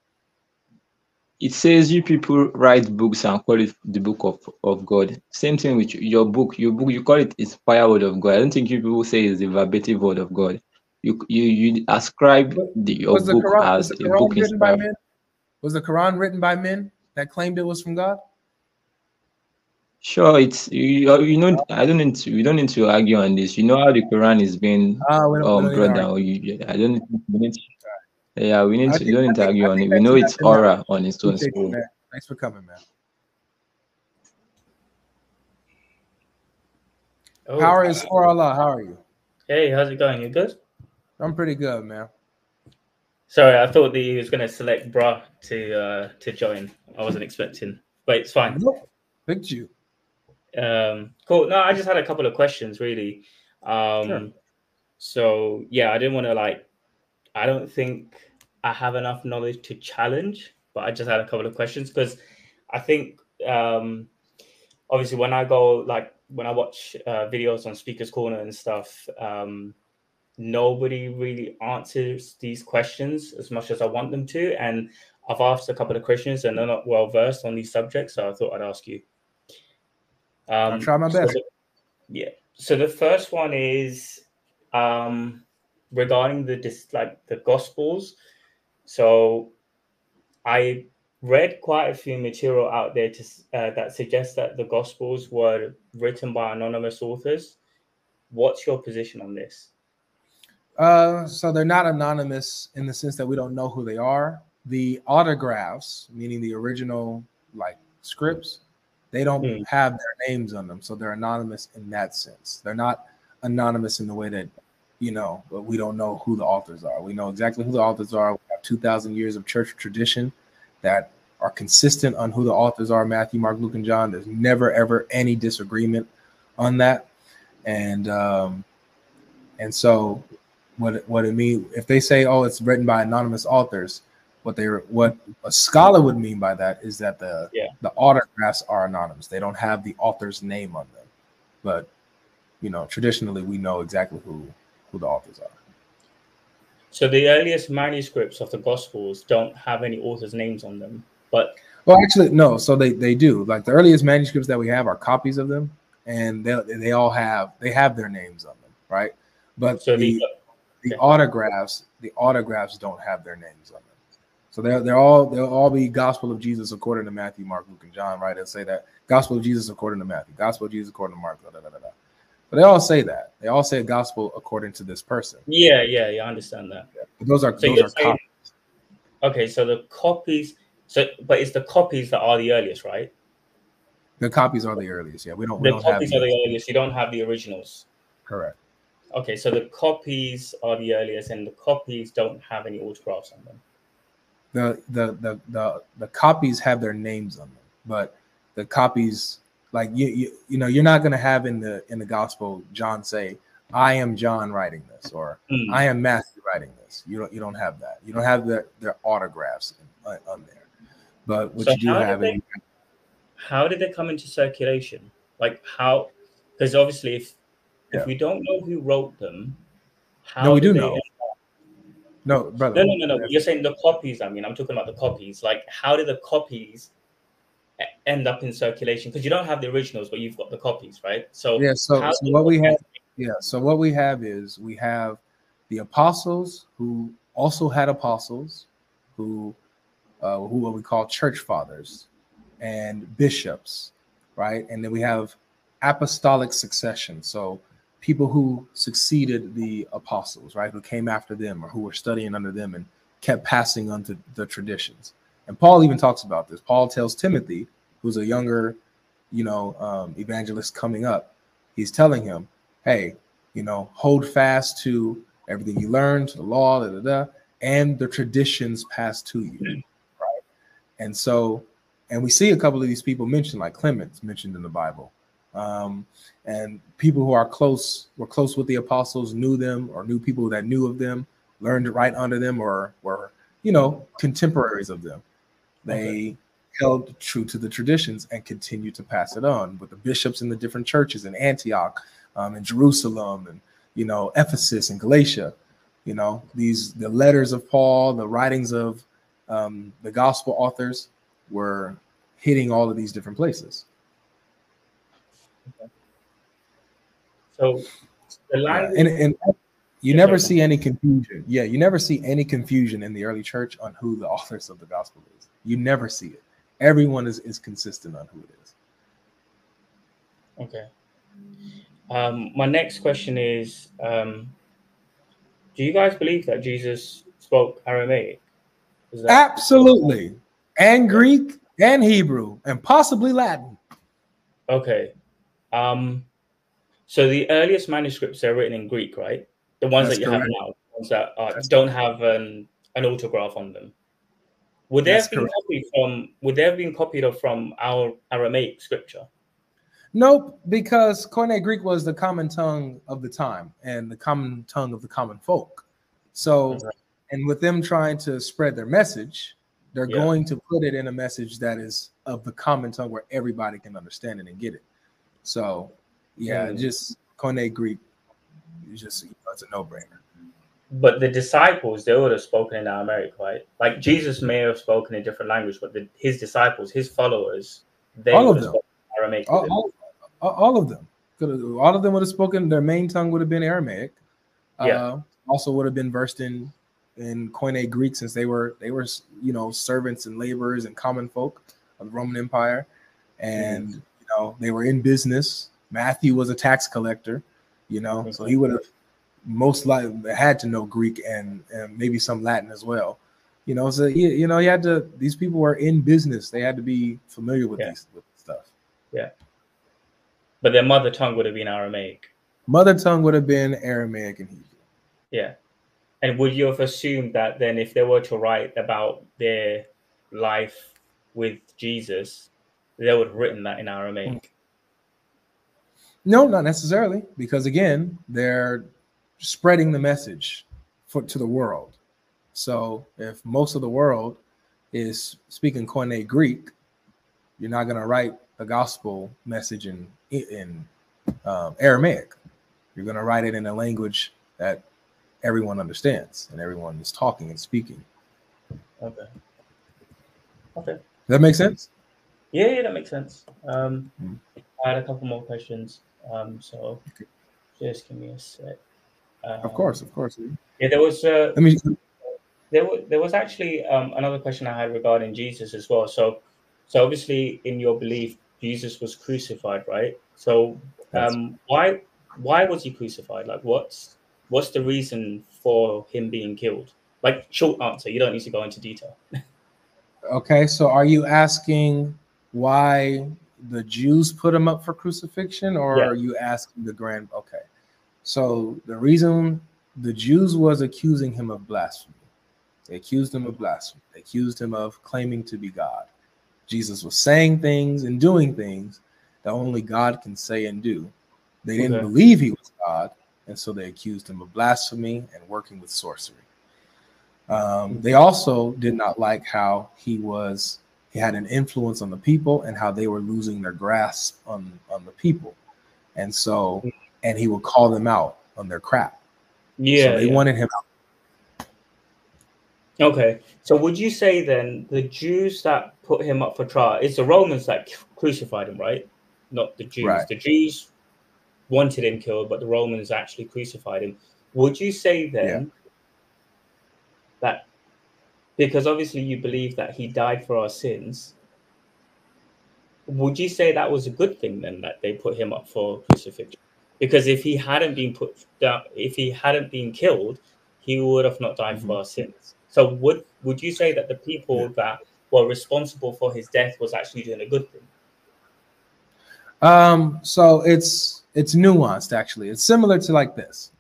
it says you people write books and call it the book of, of God. Same thing with your book. Your book, you call it inspired word of God. I don't think you people say it's the verbatim word of God. You you you ascribe the your Was the book Quran, was as the a Quran book written by men? Was the Quran written by men that claimed it was from God? Sure, it's you. You know, I don't need to. We don't need to argue on this. You know how the Quran is being Ah, we um don't need to brought down. You, I don't. need- We need to, yeah, we need to. We think, don't need to argue I on it. We know it's enough enough. aura on its own. Appreciate you, So. Thanks for coming, man. Oh, Power is for Allah. How are you? hey, how's it going? You good? I'm pretty good, man. Sorry, I thought that he was going to select Bra to uh, to join. I wasn't expecting, but it's fine. Nope. Picked you. Um, cool. No, I just had a couple of questions, really. Um, Sure. So yeah, I didn't want to like. I don't think I have enough knowledge to challenge, but I just had a couple of questions because I think um, obviously when I go like when I watch uh, videos on Speakers Corner and stuff, um, nobody really answers these questions as much as I want them to, and I've asked a couple of questions and they're not well versed on these subjects, so I thought I'd ask you. Um, I'll try my so best. the- yeah. So the first one is um, regarding the dis- like the Gospels. So I read quite a few material out there to uh, that suggests that the Gospels were written by anonymous authors. What's your position on this? Uh, so they're not anonymous in the sense that we don't know who they are. The autographs, meaning the original like scripts, they don't Hmm. have their names on them, so they're anonymous in that sense. They're not anonymous in the way that you know but we don't know who the authors are. We know exactly who the authors are. We have two thousand years of church tradition that are consistent on who the authors are: Matthew, Mark, Luke, and John. There's never ever any disagreement on that, and um, and so what it- what it mean if they say oh it's written by anonymous authors what they what a scholar would mean by that is that the Yeah. the autographs are anonymous. They don't have the author's name on them. But you know, traditionally we know exactly who who the authors are. So the earliest manuscripts of the Gospels don't have any authors' names on them, but Well, actually, no. So they they do. Like the earliest manuscripts that we have are copies of them, and they they all have they have their names on them, right? But so the the the autographs the autographs don't have their names on them. So they're they're all they'll all be Gospel of Jesus according to Matthew, Mark, Luke, and John, right? They'll say that Gospel of Jesus according to Matthew, Gospel of Jesus according to Mark, da, da, da, da. But they all say that. They all say Gospel according to this person. yeah, yeah, yeah, I understand that. But those are So those you're saying, copies. okay, so the copies, so but it's the copies that are the earliest, right? The copies are the earliest. Yeah, we don't we The don't have copies are the the earliest. You don't have the originals. correct. Okay, so the copies are the earliest, and the copies don't have any autographs on them. The the the the, the copies have their names on them but the copies like you, you you know you're not going to have in the in the gospel john say i am john writing this or Hmm. i am matthew writing this you don't you don't have that you don't have their their autographs on, on there but what So you do have they- in How did they come into circulation? Like how? Because obviously, if Yeah. if we don't know who wrote them, how no we do they know no brother No, no, no, no. You're saying the copies. I mean, I'm talking about the copies. Like, how did the copies end up in circulation? Because you don't have the originals, but you've got the copies, right? So yeah so, so what we have yeah so what we have is we have the apostles who also had apostles who uh, who what we call church fathers and bishops right and then we have apostolic succession so people who succeeded the apostles right who came after them or who were studying under them and kept passing on to the traditions. And paul even talks about this. Paul tells timothy who's a younger you know um, evangelist coming up he's telling him hey you know hold fast to everything you learned to the law da, da, da, and the traditions passed to you. Right? And so and we see a couple of these people mentioned like clements mentioned in the bible um, and people who are close were close with the apostles knew them or knew people that knew of them learned right under them or were you know contemporaries of them. They held true to the traditions and continued to pass it on with the bishops in the different churches in antioch um, in jerusalem and you know ephesus and galatia. You know these the letters of paul the writings of um, the gospel authors were hitting all of these different places So the language. and, and you never see any confusion. Yeah, you never see any confusion in the early church on who the authors of the gospel is. You never see it. Everyone is, is consistent on who it is. Okay. Um, my next question is: um, Do you guys believe that Jesus spoke Aramaic? Is that Absolutely. And Greek and Hebrew and possibly Latin. okay? Um, so the earliest manuscripts are written in Greek, right? The ones That's that you have now, the ones that uh, don't have an, an autograph on them. Would they That's have been correct. copied from? Would they have been copied of from our Aramaic scripture? Nope, because Koine Greek was the common tongue of the time and the common tongue of the common folk. So, and with them trying to spread their message, they're Yeah. going to put it in a message that is of the common tongue where everybody can understand it and get it. So, yeah, Mm. just Koine Greek is just you know, it's a no-brainer. But the disciples, they would have spoken in Aramaic, right? Like Jesus may have spoken in different language, but the, his disciples, his followers, they All of would have them. spoken Aramaic. All, all, all- of them. Could have, all of them would have spoken. Their main tongue would have been Aramaic. Yeah. Uh, also would have been versed in in Koine Greek since they were they were you know servants and laborers and common folk of the Roman Empire, and you know they were in business. Matthew was a tax collector, you know, so he would have most likely had to know Greek and, and maybe some Latin as well. You know, so you, you know, you had to. These people were in business; they had to be familiar with Yeah. these with stuff. Yeah. But their mother tongue would have been Aramaic. Mother tongue would have been Aramaic and Hebrew. Yeah. And would you have assumed that then if they were to write about their life with Jesus, they would have written that in Aramaic? No, not necessarily, because again, they're spreading the message for to the world. So if most of the world is speaking Koine Greek, you're not going to write a gospel message in in um, Aramaic. You're going to write it in a language that everyone understands and everyone is talking and speaking. Okay. Okay. Does that make sense? Yeah, yeah, that makes sense. Um, Mm. I had a couple more questions. Um, so just give me a sec. Um, Of course, of course. Yeah, there was. Uh, Let me. there was there was actually um, another question I had regarding Jesus as well. So, so obviously, in your belief, Jesus was crucified, right? So, um, why why was he crucified? Like, what's what's the reason for him being killed? Like, short answer. You don't need to go into detail. Okay, so are you asking why the Jews put him up for crucifixion, or Yeah. are you asking the grand? Okay, so the reason the Jews was accusing him of blasphemy, they accused him of blasphemy, they accused him of claiming to be God. Jesus was saying things and doing things that only God can say and do. They didn't Okay. believe he was God, and so they accused him of blasphemy and working with sorcery. Um, they also did not like how he was he had an influence on the people and how they were losing their grasp on on the people and so and he would call them out on their crap Yeah. so they yeah. wanted him out Okay, so would you say then the Jews that put him up for trial, it's the Romans that crucified him, right? Not the Jews. Right. The Jews wanted him killed, but the Romans actually crucified him. Would you say then that because obviously you believe that he died for our sins, would you say that was a good thing then that they put him up for crucifixion? Because if he hadn't been put down, if he hadn't been killed, he would have not died for our sins. So would would you say that the people that were responsible for his death was actually doing a good thing? um so it's it's nuanced actually it's similar to like this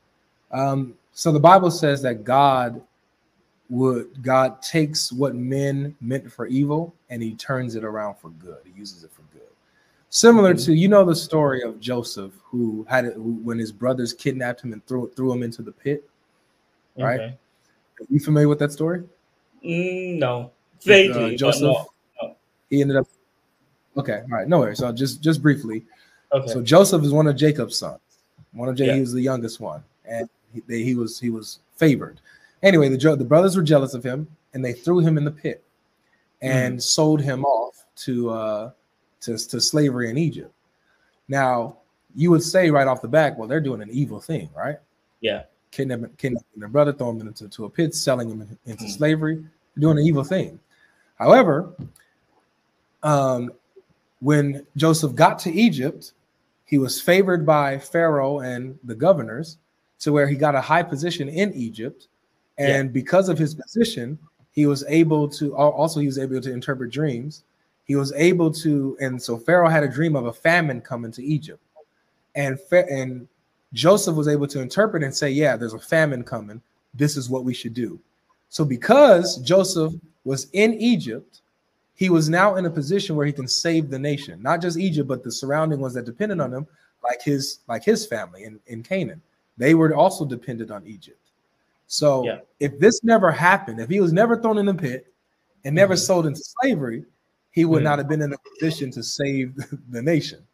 um so the bible says that god would god takes what men meant for evil and he turns it around for good he uses it for good similar to you know the story of joseph who had it when his brothers kidnapped him and threw threw him into the pit right Okay. you familiar with that story Mm, no, vaguely, uh, joseph not. no. he ended up okay all right no worries so just just briefly Okay. so joseph is one of jacob's sons one of J- Yeah. he was the youngest one and he, they, he was he was favored anyway the Jo- the brothers were jealous of him and they threw him in the pit and sold him off to uh to, to slavery in egypt now you would say right off the back well they're doing an evil thing right Yeah. kidnapping, kidnapping their brother, throwing him into to a pit, selling him in- into slavery, doing an evil thing. However, um, when Joseph got to Egypt, he was favored by Pharaoh and the governors to where he got a high position in Egypt. And because of his position, he was able to also he was able to interpret dreams. He was able to, and so Pharaoh had a dream of a famine coming to Egypt. And and Joseph was able to interpret and say, Yeah, there's a famine coming. This is what we should do. So, because Joseph was in Egypt, he was now in a position where he can save the nation, not just Egypt, but the surrounding ones that depended on him, like his like his family in, in Canaan. They were also dependent on Egypt. So Yeah. if this never happened, if he was never thrown in the pit and never sold into slavery, he would Mhm. not have been in a position to save the nation.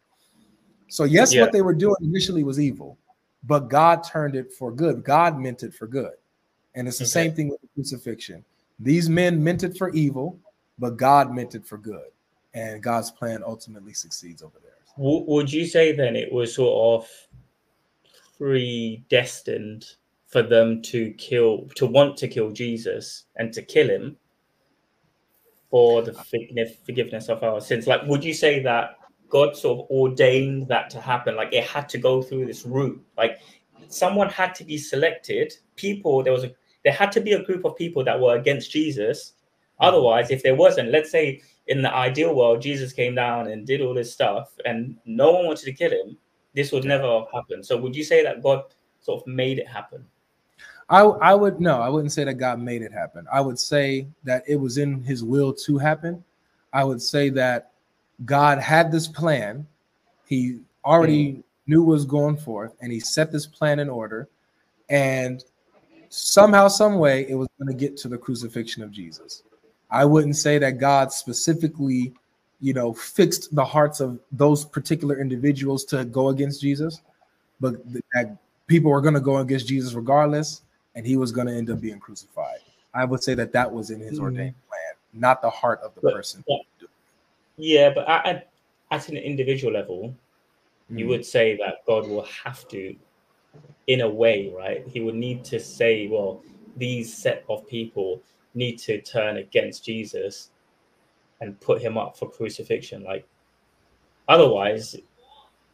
So yes, Yeah. what they were doing initially was evil, but God turned it for good. God meant it for good. And it's the Okay. same thing with the crucifixion. These men meant it for evil, but God meant it for good. And God's plan ultimately succeeds over there. Would you say then it was sort of predestined for them to kill, to want to kill Jesus and to kill him for the forgiveness of our sins? Like, would you say that God sort of ordained that to happen? Like, it had to go through this route. Like, someone had to be selected. People, there was a, there had to be a group of people that were against Jesus. Otherwise, if there wasn't, let's say in the ideal world, Jesus came down and did all this stuff, and no one wanted to kill him, this would never have happened. So, would you say that God sort of made it happen? I I would no, I wouldn't say that God made it happen. I would say that it was in his will to happen. I would say that God had this plan. He already mm-hmm. knew was going forth and he set this plan in order. And somehow, some way, it was going to get to the crucifixion of Jesus. I wouldn't say that God specifically, you know, fixed the hearts of those particular individuals to go against Jesus, but that people were going to go against Jesus regardless, and he was going to end up being crucified. I would say that that was in his Mhm. ordained plan, not the heart of the But- person. but- Yeah, but at, at, an individual level, you Mhm. would say that God will have to, in a way, right? He would need to say, well, these set of people need to turn against Jesus and put him up for crucifixion. Like, otherwise,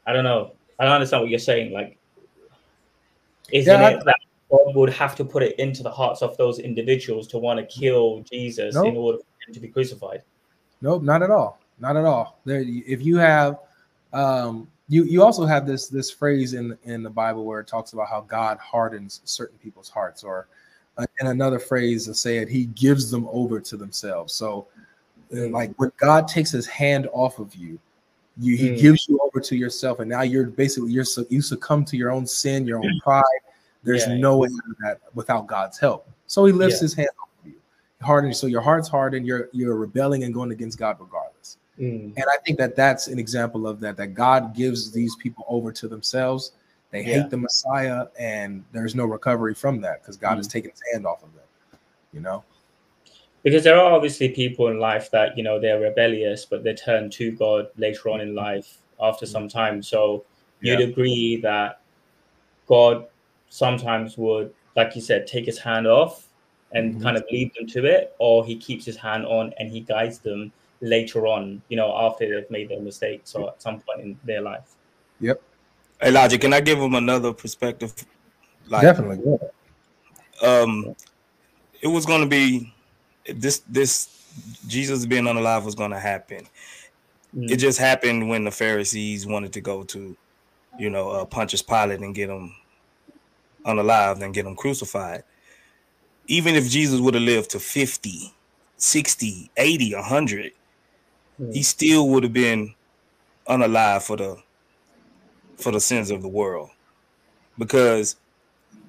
I don't know. I don't understand what you're saying. Like, isn't Yeah, I- it that God would have to put it into the hearts of those individuals to want to kill Jesus in order for him to be crucified? Nope, not at all. Not at all. There, if you have, um, you you also have this this phrase in in the Bible where it talks about how God hardens certain people's hearts, or uh, in another phrase to say it, He gives them over to themselves. So, uh, like when God takes His hand off of you, you He Mm. gives you over to yourself, and now you're basically you're you succumb to your own sin, your own pride. There's Yeah. no way out of that without God's help. So He lifts Yeah. His hand off of you, hardened. So your heart's hardened. You're you're rebelling and going against God regardless. Mm. And I think that that's an example of that. That God gives these people over to themselves. They Yeah. hate the Messiah, and there's no recovery from that because God Mm. has taken His hand off of them. You know. because there are obviously people in life that you know they're rebellious but they turn to god later on in life after some time so you'd agree that god sometimes would like you said take his hand off and Mhm. kind of lead them to it or he keeps his hand on and he guides them later on you know after they've made their mistakes or at some point in their life Yep. Hey, Logic, can I give him another perspective? Like, Definitely. Yeah. um, it was going to be this. This Jesus being unalive was going to happen. Mm. It just happened when the Pharisees wanted to go to, you know, uh, Pontius Pilate and get him unalive and get him crucified. Even if Jesus would have lived to 50, 60, 80, 100, Mm. he still would have been unalive for the for the sins of the world because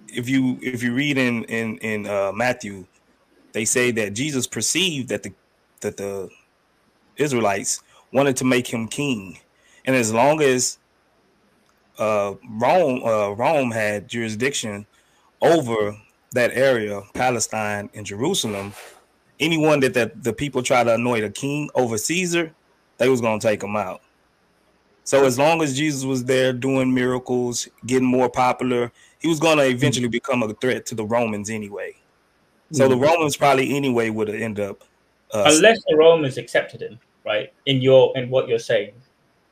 if you if you read in in in uh, Matthew, they say that Jesus perceived that the that the Israelites wanted to make him king, and as long as uh, Rome uh, Rome had jurisdiction over that area, Palestine and Jerusalem, anyone that, that the people try to anoint a king over Caesar, they was gonna take him out. So as long as Jesus was there doing miracles, getting more popular, he was gonna eventually become a threat to the Romans anyway. So the Romans probably anyway would have ended up. Uh, unless the romans accepted him right in your in what you're saying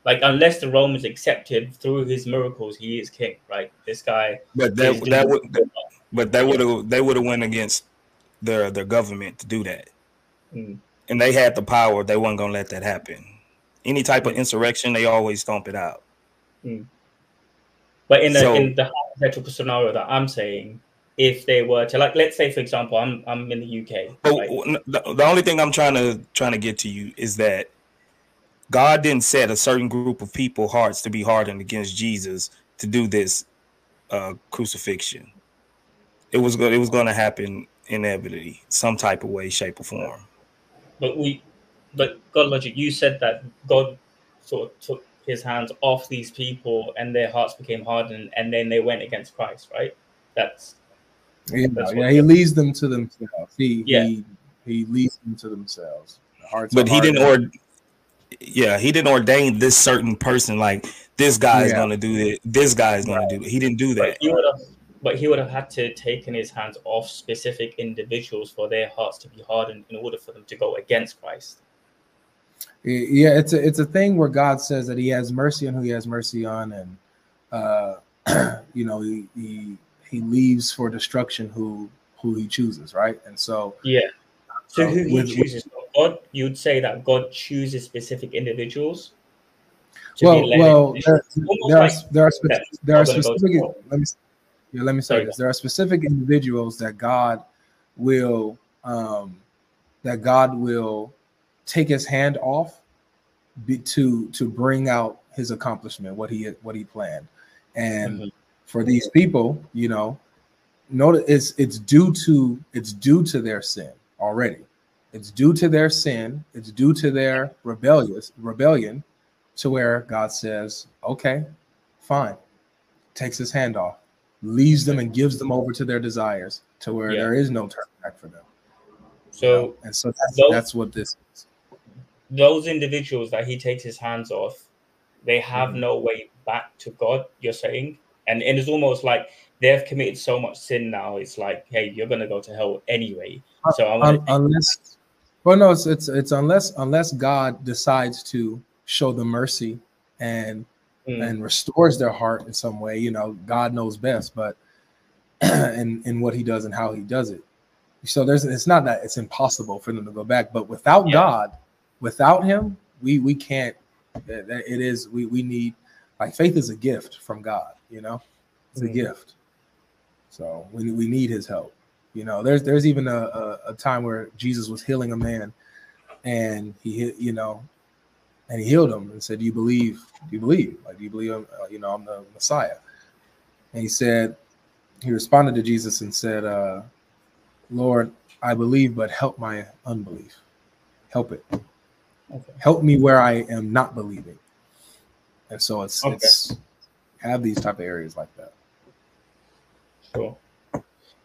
like unless the romans accepted through his miracles he is king right this guy but that that would but they would have they would have went against their their government to do that, Mm. and they had the power. They weren't gonna let that happen. Any type of insurrection, they always stomp it out. But in the So- in the hypothetical scenario that I'm saying, if they were to like, let's say for example, I'm I'm in the UK. But right? the, the only thing I'm trying to trying to get to you is that God didn't set a certain group of people hearts to be hardened against Jesus to do this uh, crucifixion. It was go- it was going to happen inevitably, some type of way, shape, or form. But we, but God logic, you said that God sort of took his hands off these people and their hearts became hardened, and then they went against Christ, right? That's Yeah, That's yeah, what- he leads them to themselves. He Yeah. he he leads them to themselves. The hearts But he didn't hardened. Or yeah, he didn't ordain this certain person like this guy is Yeah. going to do it. This guy is going to do it. He didn't do that. but he would have, but he would have had to taken his hands off specific individuals for their hearts to be hardened in order for them to go against Christ. Yeah, it's a it's a thing where God says that He has mercy on who He has mercy on, and uh, you know he, he he leaves for destruction who who He chooses, right? And so Yeah. So Uh, who he with- with- chooses? God, you'd say that God chooses specific individuals. well, well, there, are there are spe- there are specific. Let me yeah, let me say this. There are specific individuals that God will um, that God will take His hand off be, to to bring out His accomplishment, what He what He planned, and Mhm. for these people, you know, notice it's it's due to it's due to their sin already. It's due to their sin. It's due to their rebellious rebellion, to where God says, "Okay, fine," takes His hand off, leaves them, and gives them over to their desires, to where Yeah. there is no turn back for them. So And so that's those, that's what this is. those individuals that he takes his hands off, they have Mhm. no way back to God. You're saying, and and it's almost like they've committed so much sin now. It's like, hey, you're gonna go to hell anyway. So I want Un- unless, well, no, it's, it's it's unless unless God decides to show the mercy and Mm. and restores their heart in some way. You know, God knows best, but in in what He does and how He does it. So there's it's not that it's impossible for them to go back, but without God, without Him, we we can't. It it is we we need like faith is a gift from God. You know, it's a Mm. gift. So we we need His help. You know, there's there's even a, a, a time where Jesus was healing a man, and he hit you know, and he healed him and said, "Do you believe? Do you believe? Like, do you believe? I'm, uh, you know, I'm the Messiah?" And he said, he responded to Jesus and said, uh, "Lord, I believe, but help my unbelief. Help it. Okay. Help me where I am not believing." And so it's Okay. it's have these type of areas like that. Sure.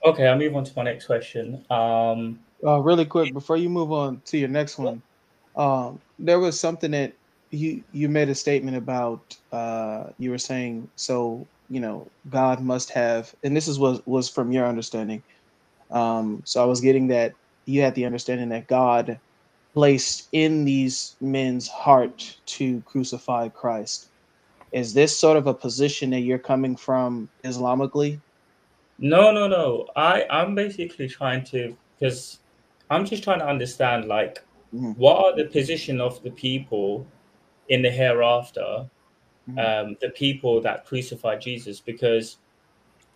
Okay, I'll move on to my next question. Um, Uh, really quick before you move on to your next one, um, there was something that you you made a statement about. Uh, you were saying so. You know, God must have, and this is was was from your understanding. Um, so I was getting that you had the understanding that God placed in these men's heart to crucify Christ. Is this sort of a position that you're coming from Islamically? No, no, no. I I'm basically trying to because I'm just trying to understand like what are the position of the people in the hereafter, um, the people that crucified Jesus? Because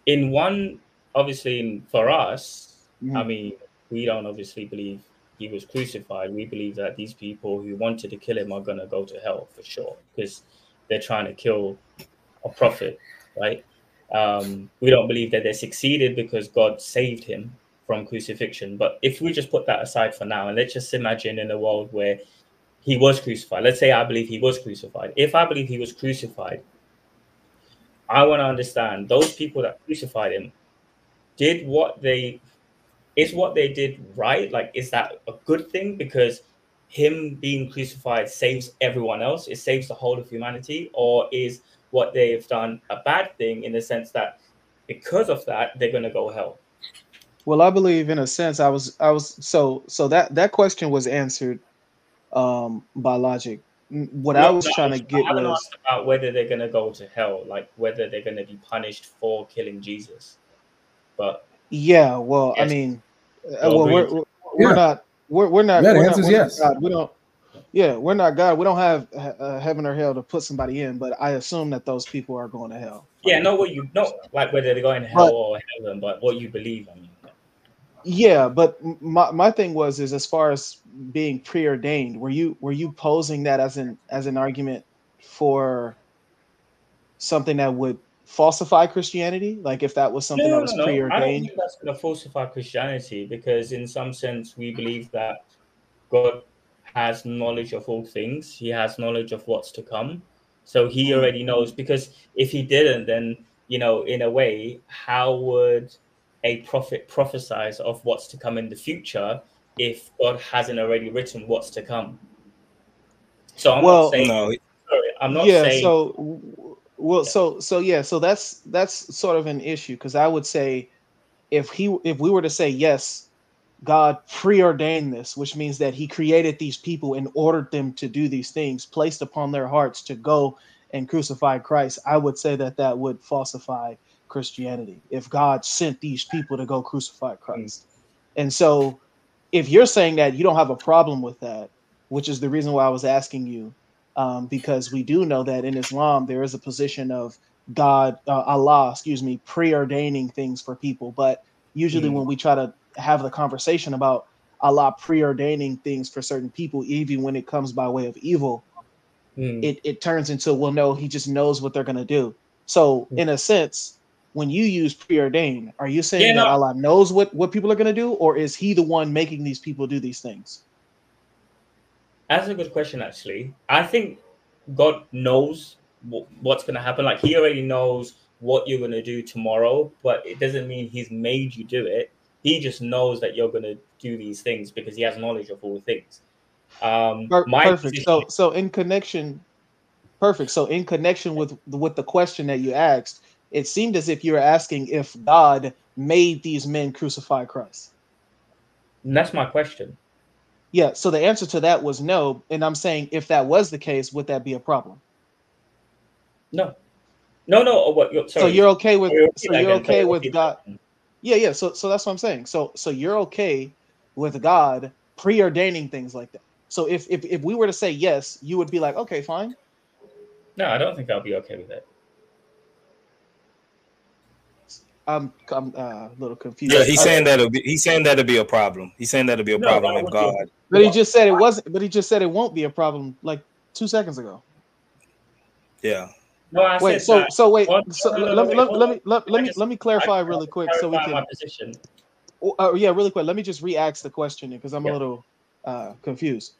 in one, obviously, in, for us, I Mhm. mean, we don't obviously believe he was crucified. We believe that these people who wanted to kill him are gonna go to hell for sure because they're trying to kill a prophet, right? Um, we don't believe that they succeeded because God saved him from crucifixion. But if we just put that aside for now, and let's just imagine in a world where he was crucified. Let's say I believe he was crucified. If I believe he was crucified, I want to understand those people that crucified him did what they is what they did right? Like, is that a good thing? Because him being crucified saves everyone else, it saves the whole of humanity, or is what they've done a bad thing in the sense that because of that, they're gonna go hell? Well, I believe in a sense I was I was so so that that question was answered um by logic. M- What I was no, trying to I get haven't was asked about whether they're gonna go to hell, like whether they're gonna be punished for killing Jesus. But yeah, well, I mean uh, well we're we're we're Yeah. not we're, we're not Yeah, the we're not, answer is we're not yes. We don't yeah, we're not God. We don't have uh, heaven or hell to put somebody in, but I assume that those people are going to hell. yeah, know what you know, like whether they're going to hell But or heaven, but what you believe. I mean, yeah, but my, my thing was is as far as being preordained, were you were you posing that as an as an argument for something that would falsify Christianity? Like if that was something that was no, no. I don't preordained? think that's going to falsify Christianity because, in some sense, we believe that God has knowledge of all things. He has knowledge of what's to come. So he Mm. already knows. Because if he didn't, then you know, in a way, how would a prophet prophesize of what's to come in the future if God hasn't already written what's to come? So I'm Well, not saying. No, Sorry, I'm not yeah, saying. so w- well so so yeah, so that's that's sort of an issue because I would say if he if we were to say yes, God preordained this, which means that he created these people and ordered them to do these things, placed upon their hearts to go and crucify Christ. I would say that that would falsify Christianity if God sent these people to go crucify Christ. And so if you're saying that you don't have a problem with that, which is the reason why I was asking you, um, because we do know that in Islam there is a position of God, uh, Allah, excuse me, preordaining things for people. But usually Mm. when we try to have the conversation about Allah preordaining things for certain people, even when it comes by way of evil, Mm. it, it turns into, well, no, he just knows what they're going to do. So, in a sense, when you use preordained, are you saying Yeah, that no. Allah knows what what people are going to do, or is He the one making these people do these things? That's a good question, actually. I think God knows wh- what's going to happen. Like He already knows what you're going to do tomorrow, but it doesn't mean He's made you do it. He just knows that you're going to do these things because He has knowledge of all things. Um, perfect. position- So so in connection, perfect. So in connection with with the question that you asked, it seemed as if you were asking if God made these men crucify Christ. and that's my question. Yeah. So the answer to that was no. And I'm saying if that was the case, would that be a problem? No, no, no. What? You're, So you're okay with Sorry, so you're okay with God. That. Yeah, yeah. So so that's what I'm saying. So so you're okay with God preordaining things like that. So if if if we were to say yes, you would be like, okay, fine. No, I don't think I'll be okay with that. I'm I'm uh, a little confused. Yeah, he's saying that'll be he's saying that'll be a problem. He's saying that'll be a No, problem with would you? God. But he just said it wasn't. But he just said it won't be a problem like two seconds ago. Yeah. No, I Wait, said so that. so wait. So let me let, let me let, me let me clarify really quick so we can. Oh, Uh, yeah, really quick. Let me just re-ask the question because I'm Yeah. a little uh, confused.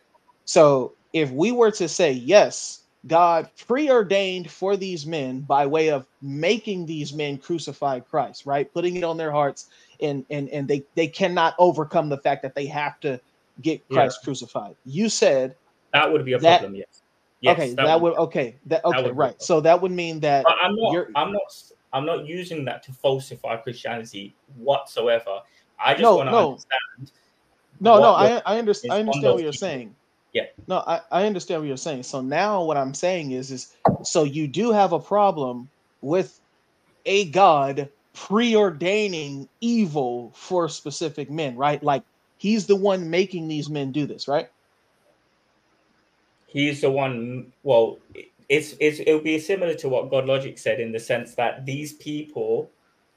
So, if we were to say yes, God preordained for these men by way of making these men crucify Christ, right? Putting it on their hearts, and and and they they cannot overcome the fact that they have to get Yeah. Christ crucified. You said That would be a That- problem. Yes. Yes, okay. That, would okay. That okay. would right. So that would mean that But I'm not. you're I'm not. I'm not using that to falsify Christianity whatsoever. I just No, want to no. understand. No, no, I I, under, I understand what you're people. saying. Yeah. No, I, I understand what you're saying. So now what I'm saying is is so you do have a problem with a God preordaining evil for specific men, right? Like he's the one making these men do this, right? He's the one. Well, it's it's it'll be similar to what God Logic said in the sense that these people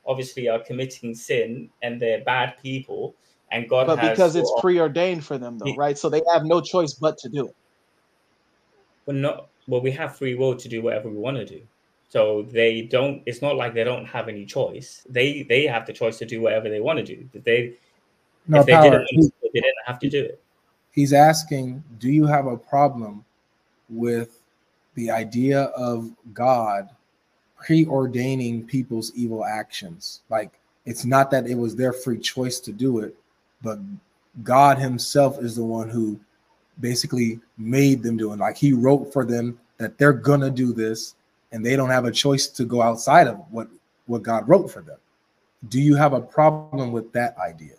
obviously are committing sin and they're bad people, and God But has because it's preordained for them though, He- right? So they have no choice but to do it. well, not well, we have free will to do whatever we want to do. So they don't. It's not like they don't have any choice. They they have the choice to do whatever they want to do. They No if they power. didn't, want He- to, they didn't have to do it. He's asking, do you have a problem with the idea of God preordaining people's evil actions? Like it's not that it was their free choice to do it, but God Himself is the one who basically made them do it. Like He wrote for them that they're gonna do this, and they don't have a choice to go outside of what what God wrote for them. Do you have a problem with that idea?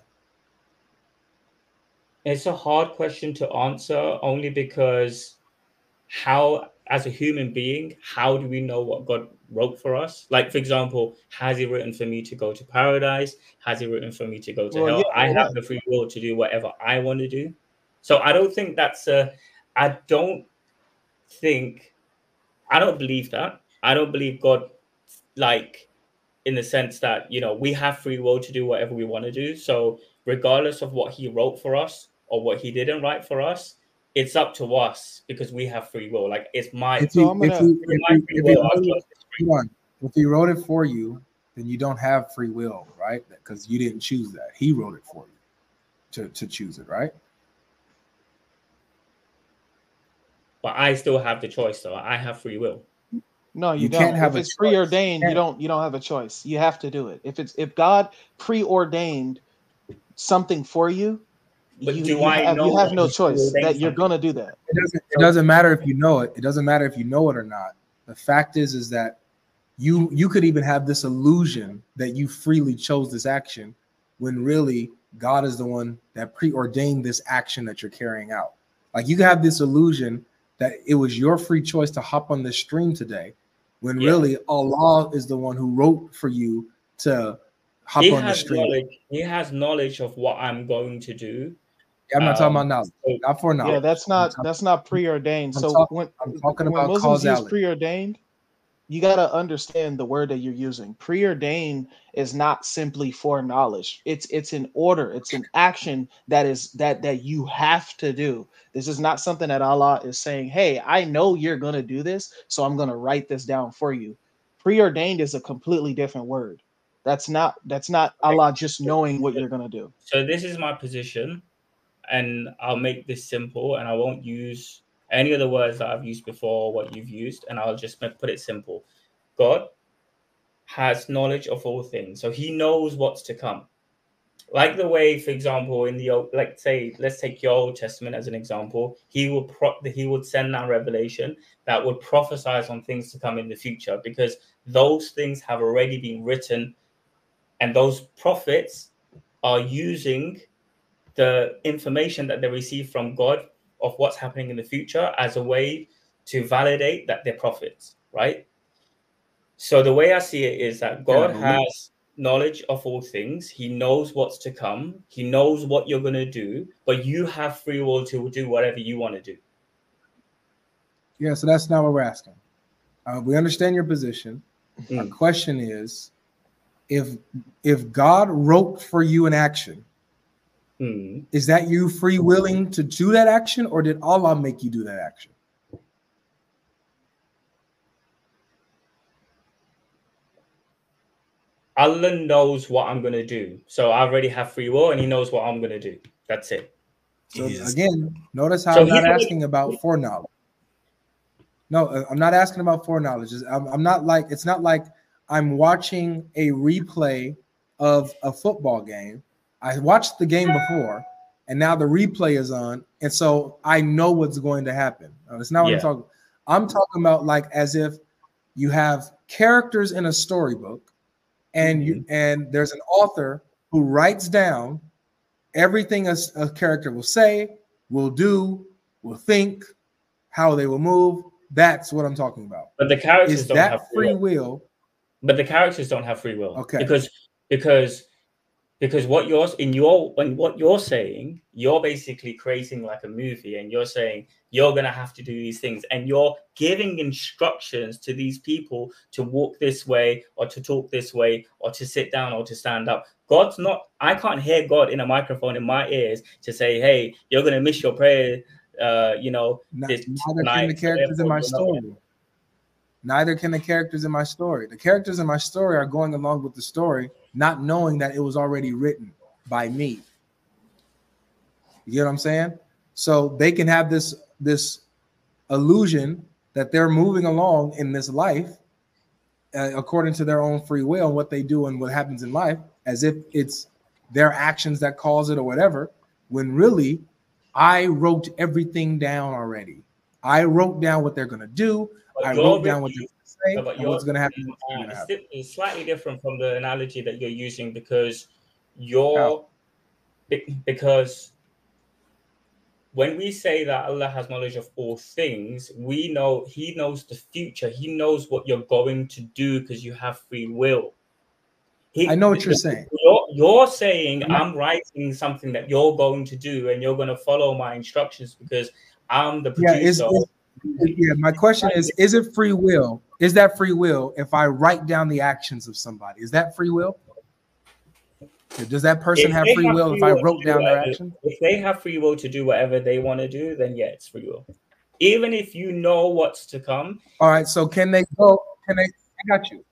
It's a hard question to answer only because how, as a human being, how do we know what God wrote for us? Like, for example, has He written for me to go to paradise? Has He written for me to go to Well, hell? yeah, I well, have the free will to do whatever I want to do. So I don't think that's a. I don't think. I don't believe that. I don't believe God, like, in the sense that you know we have free will to do whatever we want to do. So regardless of what He wrote for us or what He didn't write for us, it's up to us because we have free will. Like it's my. If So if gonna- you, through if my if you will, I've wrote it- chose this free hold on. If he wrote it for you, then you don't have free will, right? Because you didn't choose that. He wrote it for you to, to choose it, right? but I still have the choice, though. I have free will. No, you, You don't. can't have if a it's choice. preordained, you don't you don't have a choice. You have to do it. If it's if God preordained something for you, But you, do you I have, know you have no choice that you're gonna do that. It doesn't it doesn't matter if you know it. It doesn't matter if you know it or not. The fact is is that you you could even have this illusion that you freely chose this action when really God is the one that preordained this action that you're carrying out. Like you have this illusion that it was your free choice to hop on this stream today when Yeah. really Allah is the one who wrote for you to hop He on the has stream. knowledge. He has knowledge of what I'm going to do. I'm not talking Um, about knowledge, not for knowledge. Yeah, that's not talking- that's not preordained. I'm So talk- when I'm talking when about Muslims use causality. preordained, you gotta understand the word that you're using. Preordained is not simply foreknowledge. It's it's an order. It's an action that is that that you have to do. This is not something that Allah is saying. Hey, I know you're gonna do this, so I'm gonna write this down for you. Preordained is a completely different word. That's not that's not Allah just knowing what you're gonna do. So this is my position, and I'll make this simple, and I won't use any of the words that I've used before, what you've used, and I'll just put it simple. God has knowledge of all things, so He knows what's to come. Like the way, for example, in the old, like say, let's take your Old Testament as an example. He will pro- He would send down revelation that would prophesize on things to come in the future, because those things have already been written and those prophets are using the information that they receive from God of what's happening in the future as a way to validate that they're prophets, right? So the way I see it is that God we- has knowledge of all things. He knows what's to come. He knows what you're going to do, but you have free will to do whatever you want to do. Yeah, so that's not what we're asking. Uh, we understand your position. Our question is, if if God wrote for you an action, Hmm. is that you free willing to do that action, or did Allah make you do that action? Allah knows what I'm going to do. So I already have free will and he knows what I'm going to do. That's it. So again, notice how So I'm not he- asking about foreknowledge. No, uh, I'm not asking about foreknowledge. I'm, I'm not like it's not like I'm watching a replay of a football game. I watched the game before, and now the replay is on, and so I know what's going to happen. Uh, It's not what Yeah. I'm talking. I'm talking about like as if you have characters in a storybook, and you Mm-hmm. and there's an author who writes down everything a character will say, will do, will think, how they will move. That's what I'm talking about. But the characters Is don't have free will? But the characters don't have free will. Okay. Because because because what you're in your when what you're saying, you're basically creating like a movie and you're saying you're gonna have to do these things and you're giving instructions to these people to walk this way or to talk this way or to sit down or to stand up. God's not I can't hear God in a microphone in my ears to say, Hey, you're gonna miss your prayer uh, you know, N- this can tonight, the characters in my not story. Neither can the characters in my story. The characters in my story are going along with the story, not knowing that it was already written by me. You get what I'm saying? So they can have this this illusion that they're moving along in this life uh, according to their own free will and what they do and what happens in life, as if it's their actions that cause it or whatever. When really, I wrote everything down already. I wrote down what they're gonna do. But I wrote down what they're gonna No, and what's gonna happen. uh, it's, slightly different from the analogy that you're using because you're be- because when we say that Allah has knowledge of all things, we know He knows the future. He knows what you're going to do because you have free will. He, I know what you're saying. You're, you're saying I'm writing something that you're going to do, and you're going to follow my instructions because I'm the Yeah, is, producer. Yeah. My question is: Is it free will? Is that free will if I write down the actions of somebody? Is that free will? Does that person have free will if I wrote do down their actions? If they have free will to do whatever they want to do, then yeah, it's free will. Even if you know what's to come, All right. So can they go? Can they? I got you.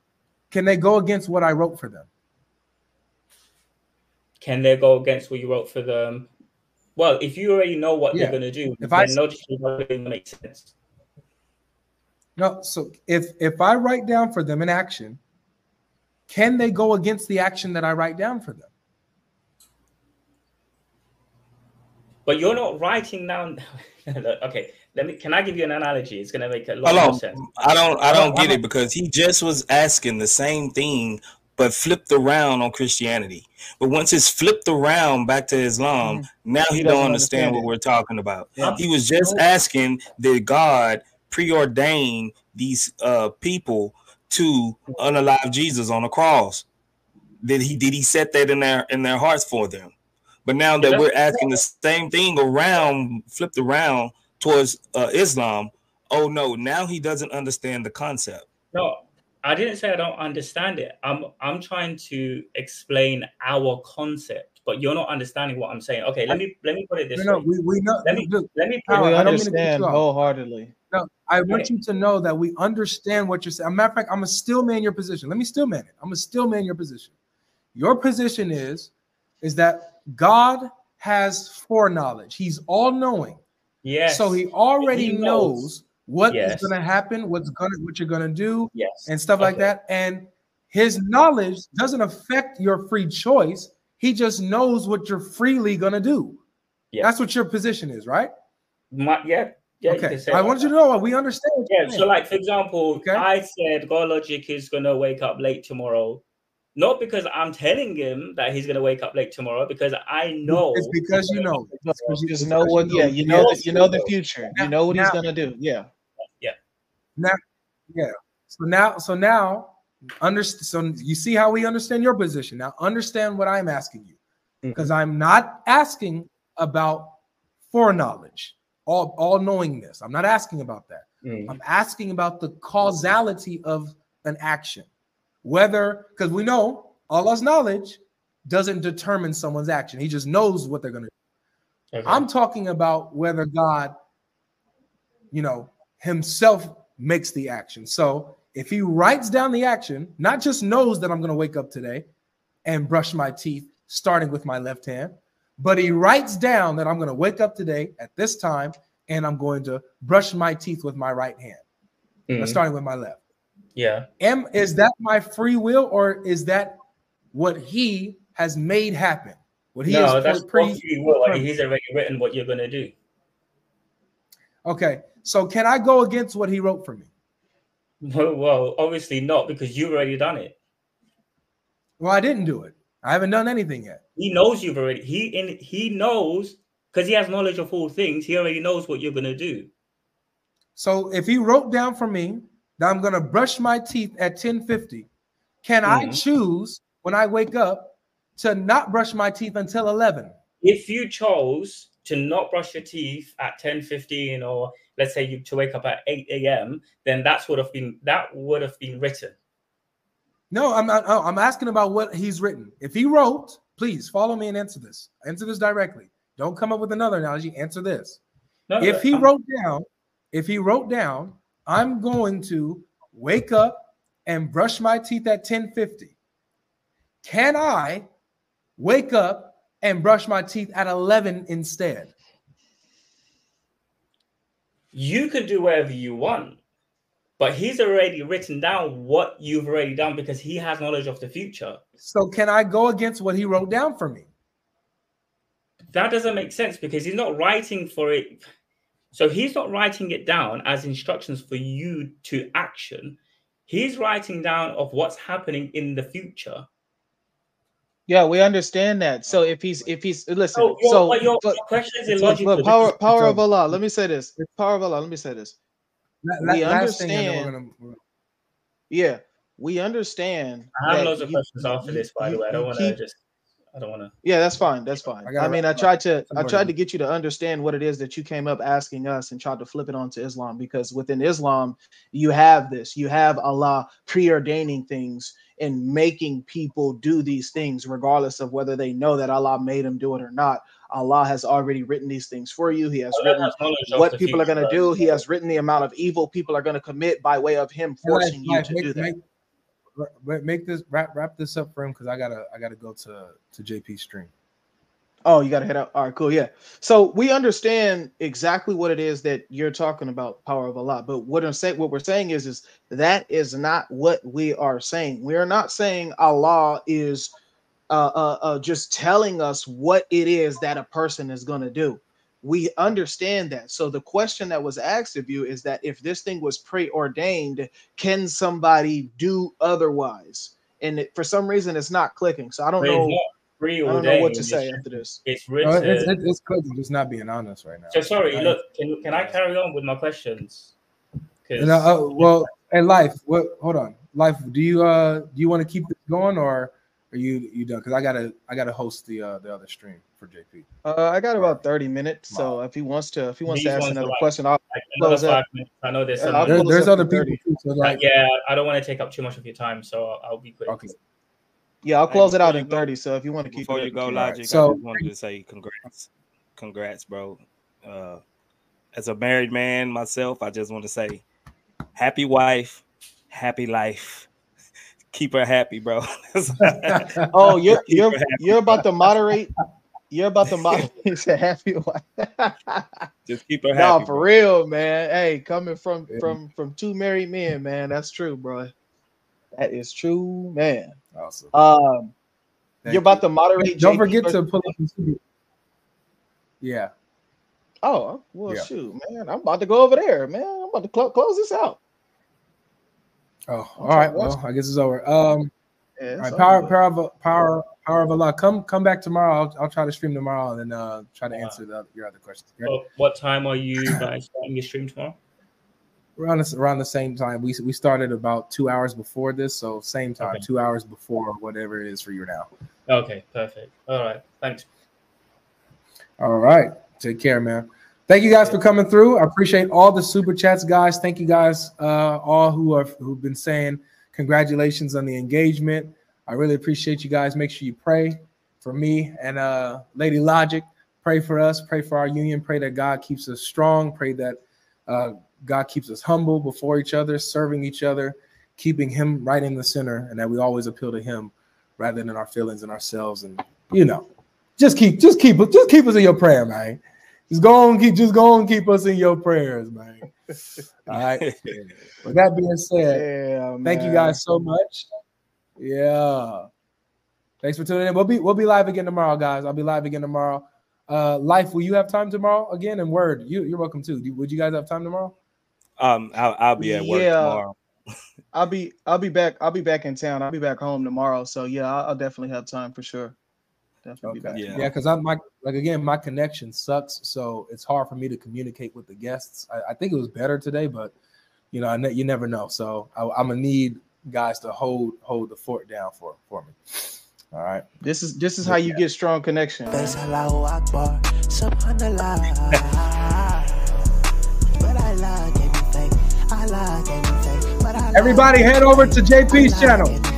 Can they go against what I wrote for them? can they go against what you wrote for them? Well, if you already know what Yeah. they're going to do, If then I- logically it doesn't make sense. No. So if if I write down for them an action, can they go against the action that I write down for them? But you're not writing down. okay, let me. Can I give you an analogy? It's going to make a lot Hold more sense. I don't I don't get it because he just was asking the same thing but flipped around on Christianity. But once it's flipped around back to Islam, mm-hmm. now he, He don't understand understand what we're talking about. Yeah. He was just asking did God preordain these uh people to unalive Jesus on the cross? Did he did he set that in their in their hearts for them? But now that we're asking the same thing around, flipped around towards uh, Islam, oh no, now he doesn't understand the concept. No, I didn't say I don't understand it. I'm I'm trying to explain our concept, but you're not understanding what I'm saying. Okay, let me let me put it this No, no. way. We we know. Let me look, let me Howard, we I don't mean to cut understand you off. wholeheartedly. No, I want Okay. you to know that we understand what you're saying. As a matter of fact, I'm a steel man your position. Let me steel man it. I'm a steel man your position. Your position is is that God has foreknowledge. He's all knowing. Yes. So he already He knows. knows what is Yes. going to happen, what's going to what you're going to do, Yes. and stuff like that. And his knowledge doesn't affect your free choice. He just knows what you're freely going to do. Yeah. That's what your position is, right? My, yeah. Yeah. you okay. can say I like want you to know we understand. what Yeah, so like for example, I said God Logic is gonna wake up late tomorrow. Not because I'm telling him that he's gonna wake up late tomorrow, because I know it's because you know. It's because You just know what, yeah, you know Yeah. you know the future. You know what he's gonna do. Yeah. Yeah. Now, yeah. So now, so now, understand. So you see how we understand your position. Now, understand what I'm asking you, because I'm not asking about foreknowledge, all all knowingness. I'm not asking about that. Mm. I'm asking about the causality of an action, whether because we know Allah's knowledge doesn't determine someone's action. He just knows what they're going to do. Okay. I'm talking about whether God, you know, himself makes the action. So if he writes down the action, not just knows that I'm going to wake up today and brush my teeth, starting with my left hand, but he writes down that I'm going to wake up today at this time and I'm going to brush my teeth with my right hand, Mhm. starting with my left. Yeah. Am is that my free will or is that what he has made happen? What he no, that's pre- free will. Like, he's already written what you're gonna do. Okay, so can I go against what he wrote for me? Well, well, obviously not because you've already done it. Well, I didn't do it. I haven't done anything yet. He knows you've already. He in he knows because he has knowledge of all things. He already knows what you're gonna do. So if he wrote down for me that I'm gonna brush my teeth at 10:50, can I Mhm. choose when I wake up to not brush my teeth until 11? If you chose to not brush your teeth at 10 15 or let's say you to wake up at 8 a.m then that's would have been that would have been written No, I'm not, oh, I'm asking about what he's written. If he wrote, please follow me and answer this. Answer this directly. Don't come up with another analogy. Answer this. No, if he I'm- wrote down, if he wrote down, I'm going to wake up and brush my teeth at 10:50. Can I wake up and brush my teeth at 11 instead? you can do whatever you want but he's already written down what you've already done because he has knowledge of the future So can I go against what he wrote down for me? that doesn't make sense because he's not writing for it so he's not writing it down as instructions for you to action he's writing down of what's happening in the future Yeah, we understand that. So if he's if he's listen, So your- so but your but- question is illogical but power power of Allah. Let me say this. It's power of Allah. Let me say this. La- la- We last thing, and then we're understand. gonna- Yeah, we understand. I have that loads of you- questions after you- this, by the way. I don't want to just. I don't want to. Yeah, that's fine. That's fine. I I, mean, I tried to. I tried to get you to understand what it is that you came up asking us and tried to flip it onto Islam because within Islam, you have this. You have Allah preordaining things and making people do these things regardless of whether they know that Allah made them do it or not. Allah has already written these things for you. He has oh, written has knowledge of what the people are going to do. He has written the amount of evil people are going to commit by way of him forcing you to do that. Make, this wrap wrap this up for him because I gotta I gotta go to to JP stream. Oh, you got to head out. All right, cool. Yeah. So we understand exactly what it is that you're talking about, power of Allah. But what I'm saying, what we're saying is, is that is not what we are saying. We are not saying Allah is uh, uh, uh, just telling us what it is that a person is to do. We understand that. So the question that was asked of you is that if this thing was preordained, can somebody do otherwise? And it, for some reason, it's not clicking. So I don't But it's know. not I don't know what to say just- after this. It's No, written. it's, it's, it's clear, just not being honest right now. so sorry. I- Look, can can I carry on with my questions? 'Cause- You know, uh, well, hey, life. What? Hold on, life. Do you uh do you want to keep this going or are you you done? Because I gotta I gotta host the uh the other stream for JP. Uh, I got about thirty minutes, so if he wants to, if he wants These to ask ones are another like- question, I'll like another close five up. minutes. I know there's Yeah, some. I'll There- there's other people too. So Uh, yeah, I don't want to take up too much of your time, so I'll, I'll be quick. okay. Yeah, I'll close it out in go- thirty. So if you want to keep Before it, you go, keep it. Logic, So- I just wanted to say congrats. Congrats, bro. Uh, as a married man myself, I just want to say happy wife, happy life. Keep her happy, bro. Oh, you're you're you're about to moderate. You're about to moderate. He said happy wife. Just keep her No, happy. for bro. real, man. Hey, coming from from from two married men, man. That's true, bro. That is true, man. Awesome. Um, Thank you're about to moderate. Don't JP forget to versus- pull up. the Yeah. Oh, well, Yeah. shoot, man. I'm about to go over there, man. I'm about to clo- close this out. Oh, I'm all right. trying to watch Well, I guess it's over. Um, Yeah, all it's right. over Power, power of power, power of Allah. Come, come back tomorrow. I'll, I'll try to stream tomorrow and then uh, try to answer the, your other questions. Okay? What, what time are you guys starting your stream tomorrow? Around the, around the same time. We we started about two hours before this, so same time, Okay. two hours before whatever it is for you now. Okay, perfect. All right, thanks. All right. Take care, man. Thank you guys for coming through. I appreciate all the super chats, guys. Thank you guys, uh, all who have who've been saying congratulations on the engagement. I really appreciate you guys. Make sure you pray for me and uh, Lady Logic. Pray for us. Pray for our union. Pray that God keeps us strong. Pray that uh, God keeps us humble before each other, serving each other, keeping Him right in the center, and that we always appeal to Him rather than our feelings and ourselves. And you know, just keep, just keep, just keep us in your prayer, man. Just go on, keep, just go and keep us in your prayers, man. All right. With that being said, Yeah, thank you guys so much. Yeah. Thanks for tuning in. We'll be we'll be live again tomorrow, guys. I'll be live again tomorrow. Uh, life, will you have time tomorrow again? And word, you you're welcome too. Do- Would you guys have time tomorrow? Um, I'll, I'll be at work Yeah. tomorrow. I'll be I'll be back. I'll be back in town. I'll be back home tomorrow. So yeah, I'll, I'll definitely have time for sure. Definitely be back. Okay. Yeah. Yeah, because I'm my like again, my connection sucks, so it's hard for me to communicate with the guests. I, I think it was better today, but you know, I ne- you never know. So I, I'm gonna need guys to hold hold the fort down for for me. All right. This is this is how you get strong connection. man. Face Allahu Akbar, Subhanallah. but I like anything, I like anything, but I Everybody, head over to JP's channel.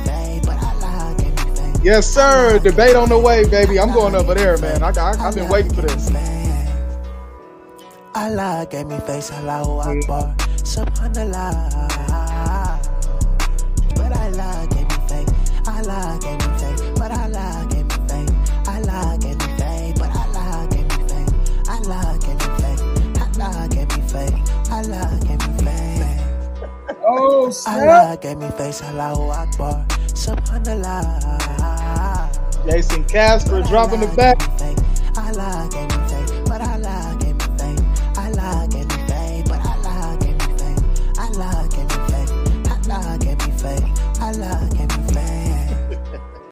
Yes, sir. Debate on the way, baby. I'm going over there, man. I, I I've been waiting for this. Allah gave me face, Allahu Akbar, Subhanallah. But Allah gave me faith, Allah gave me faith, but Allah gave me faith, Allah gave me faith, but Allah gave me faith, Allah gave me faith, Allah gave me faith, Allah gave me faith. Oh, snap. Allah gave me face, Allahu Akbar, Subhanallah. Jason Casper dropping the back.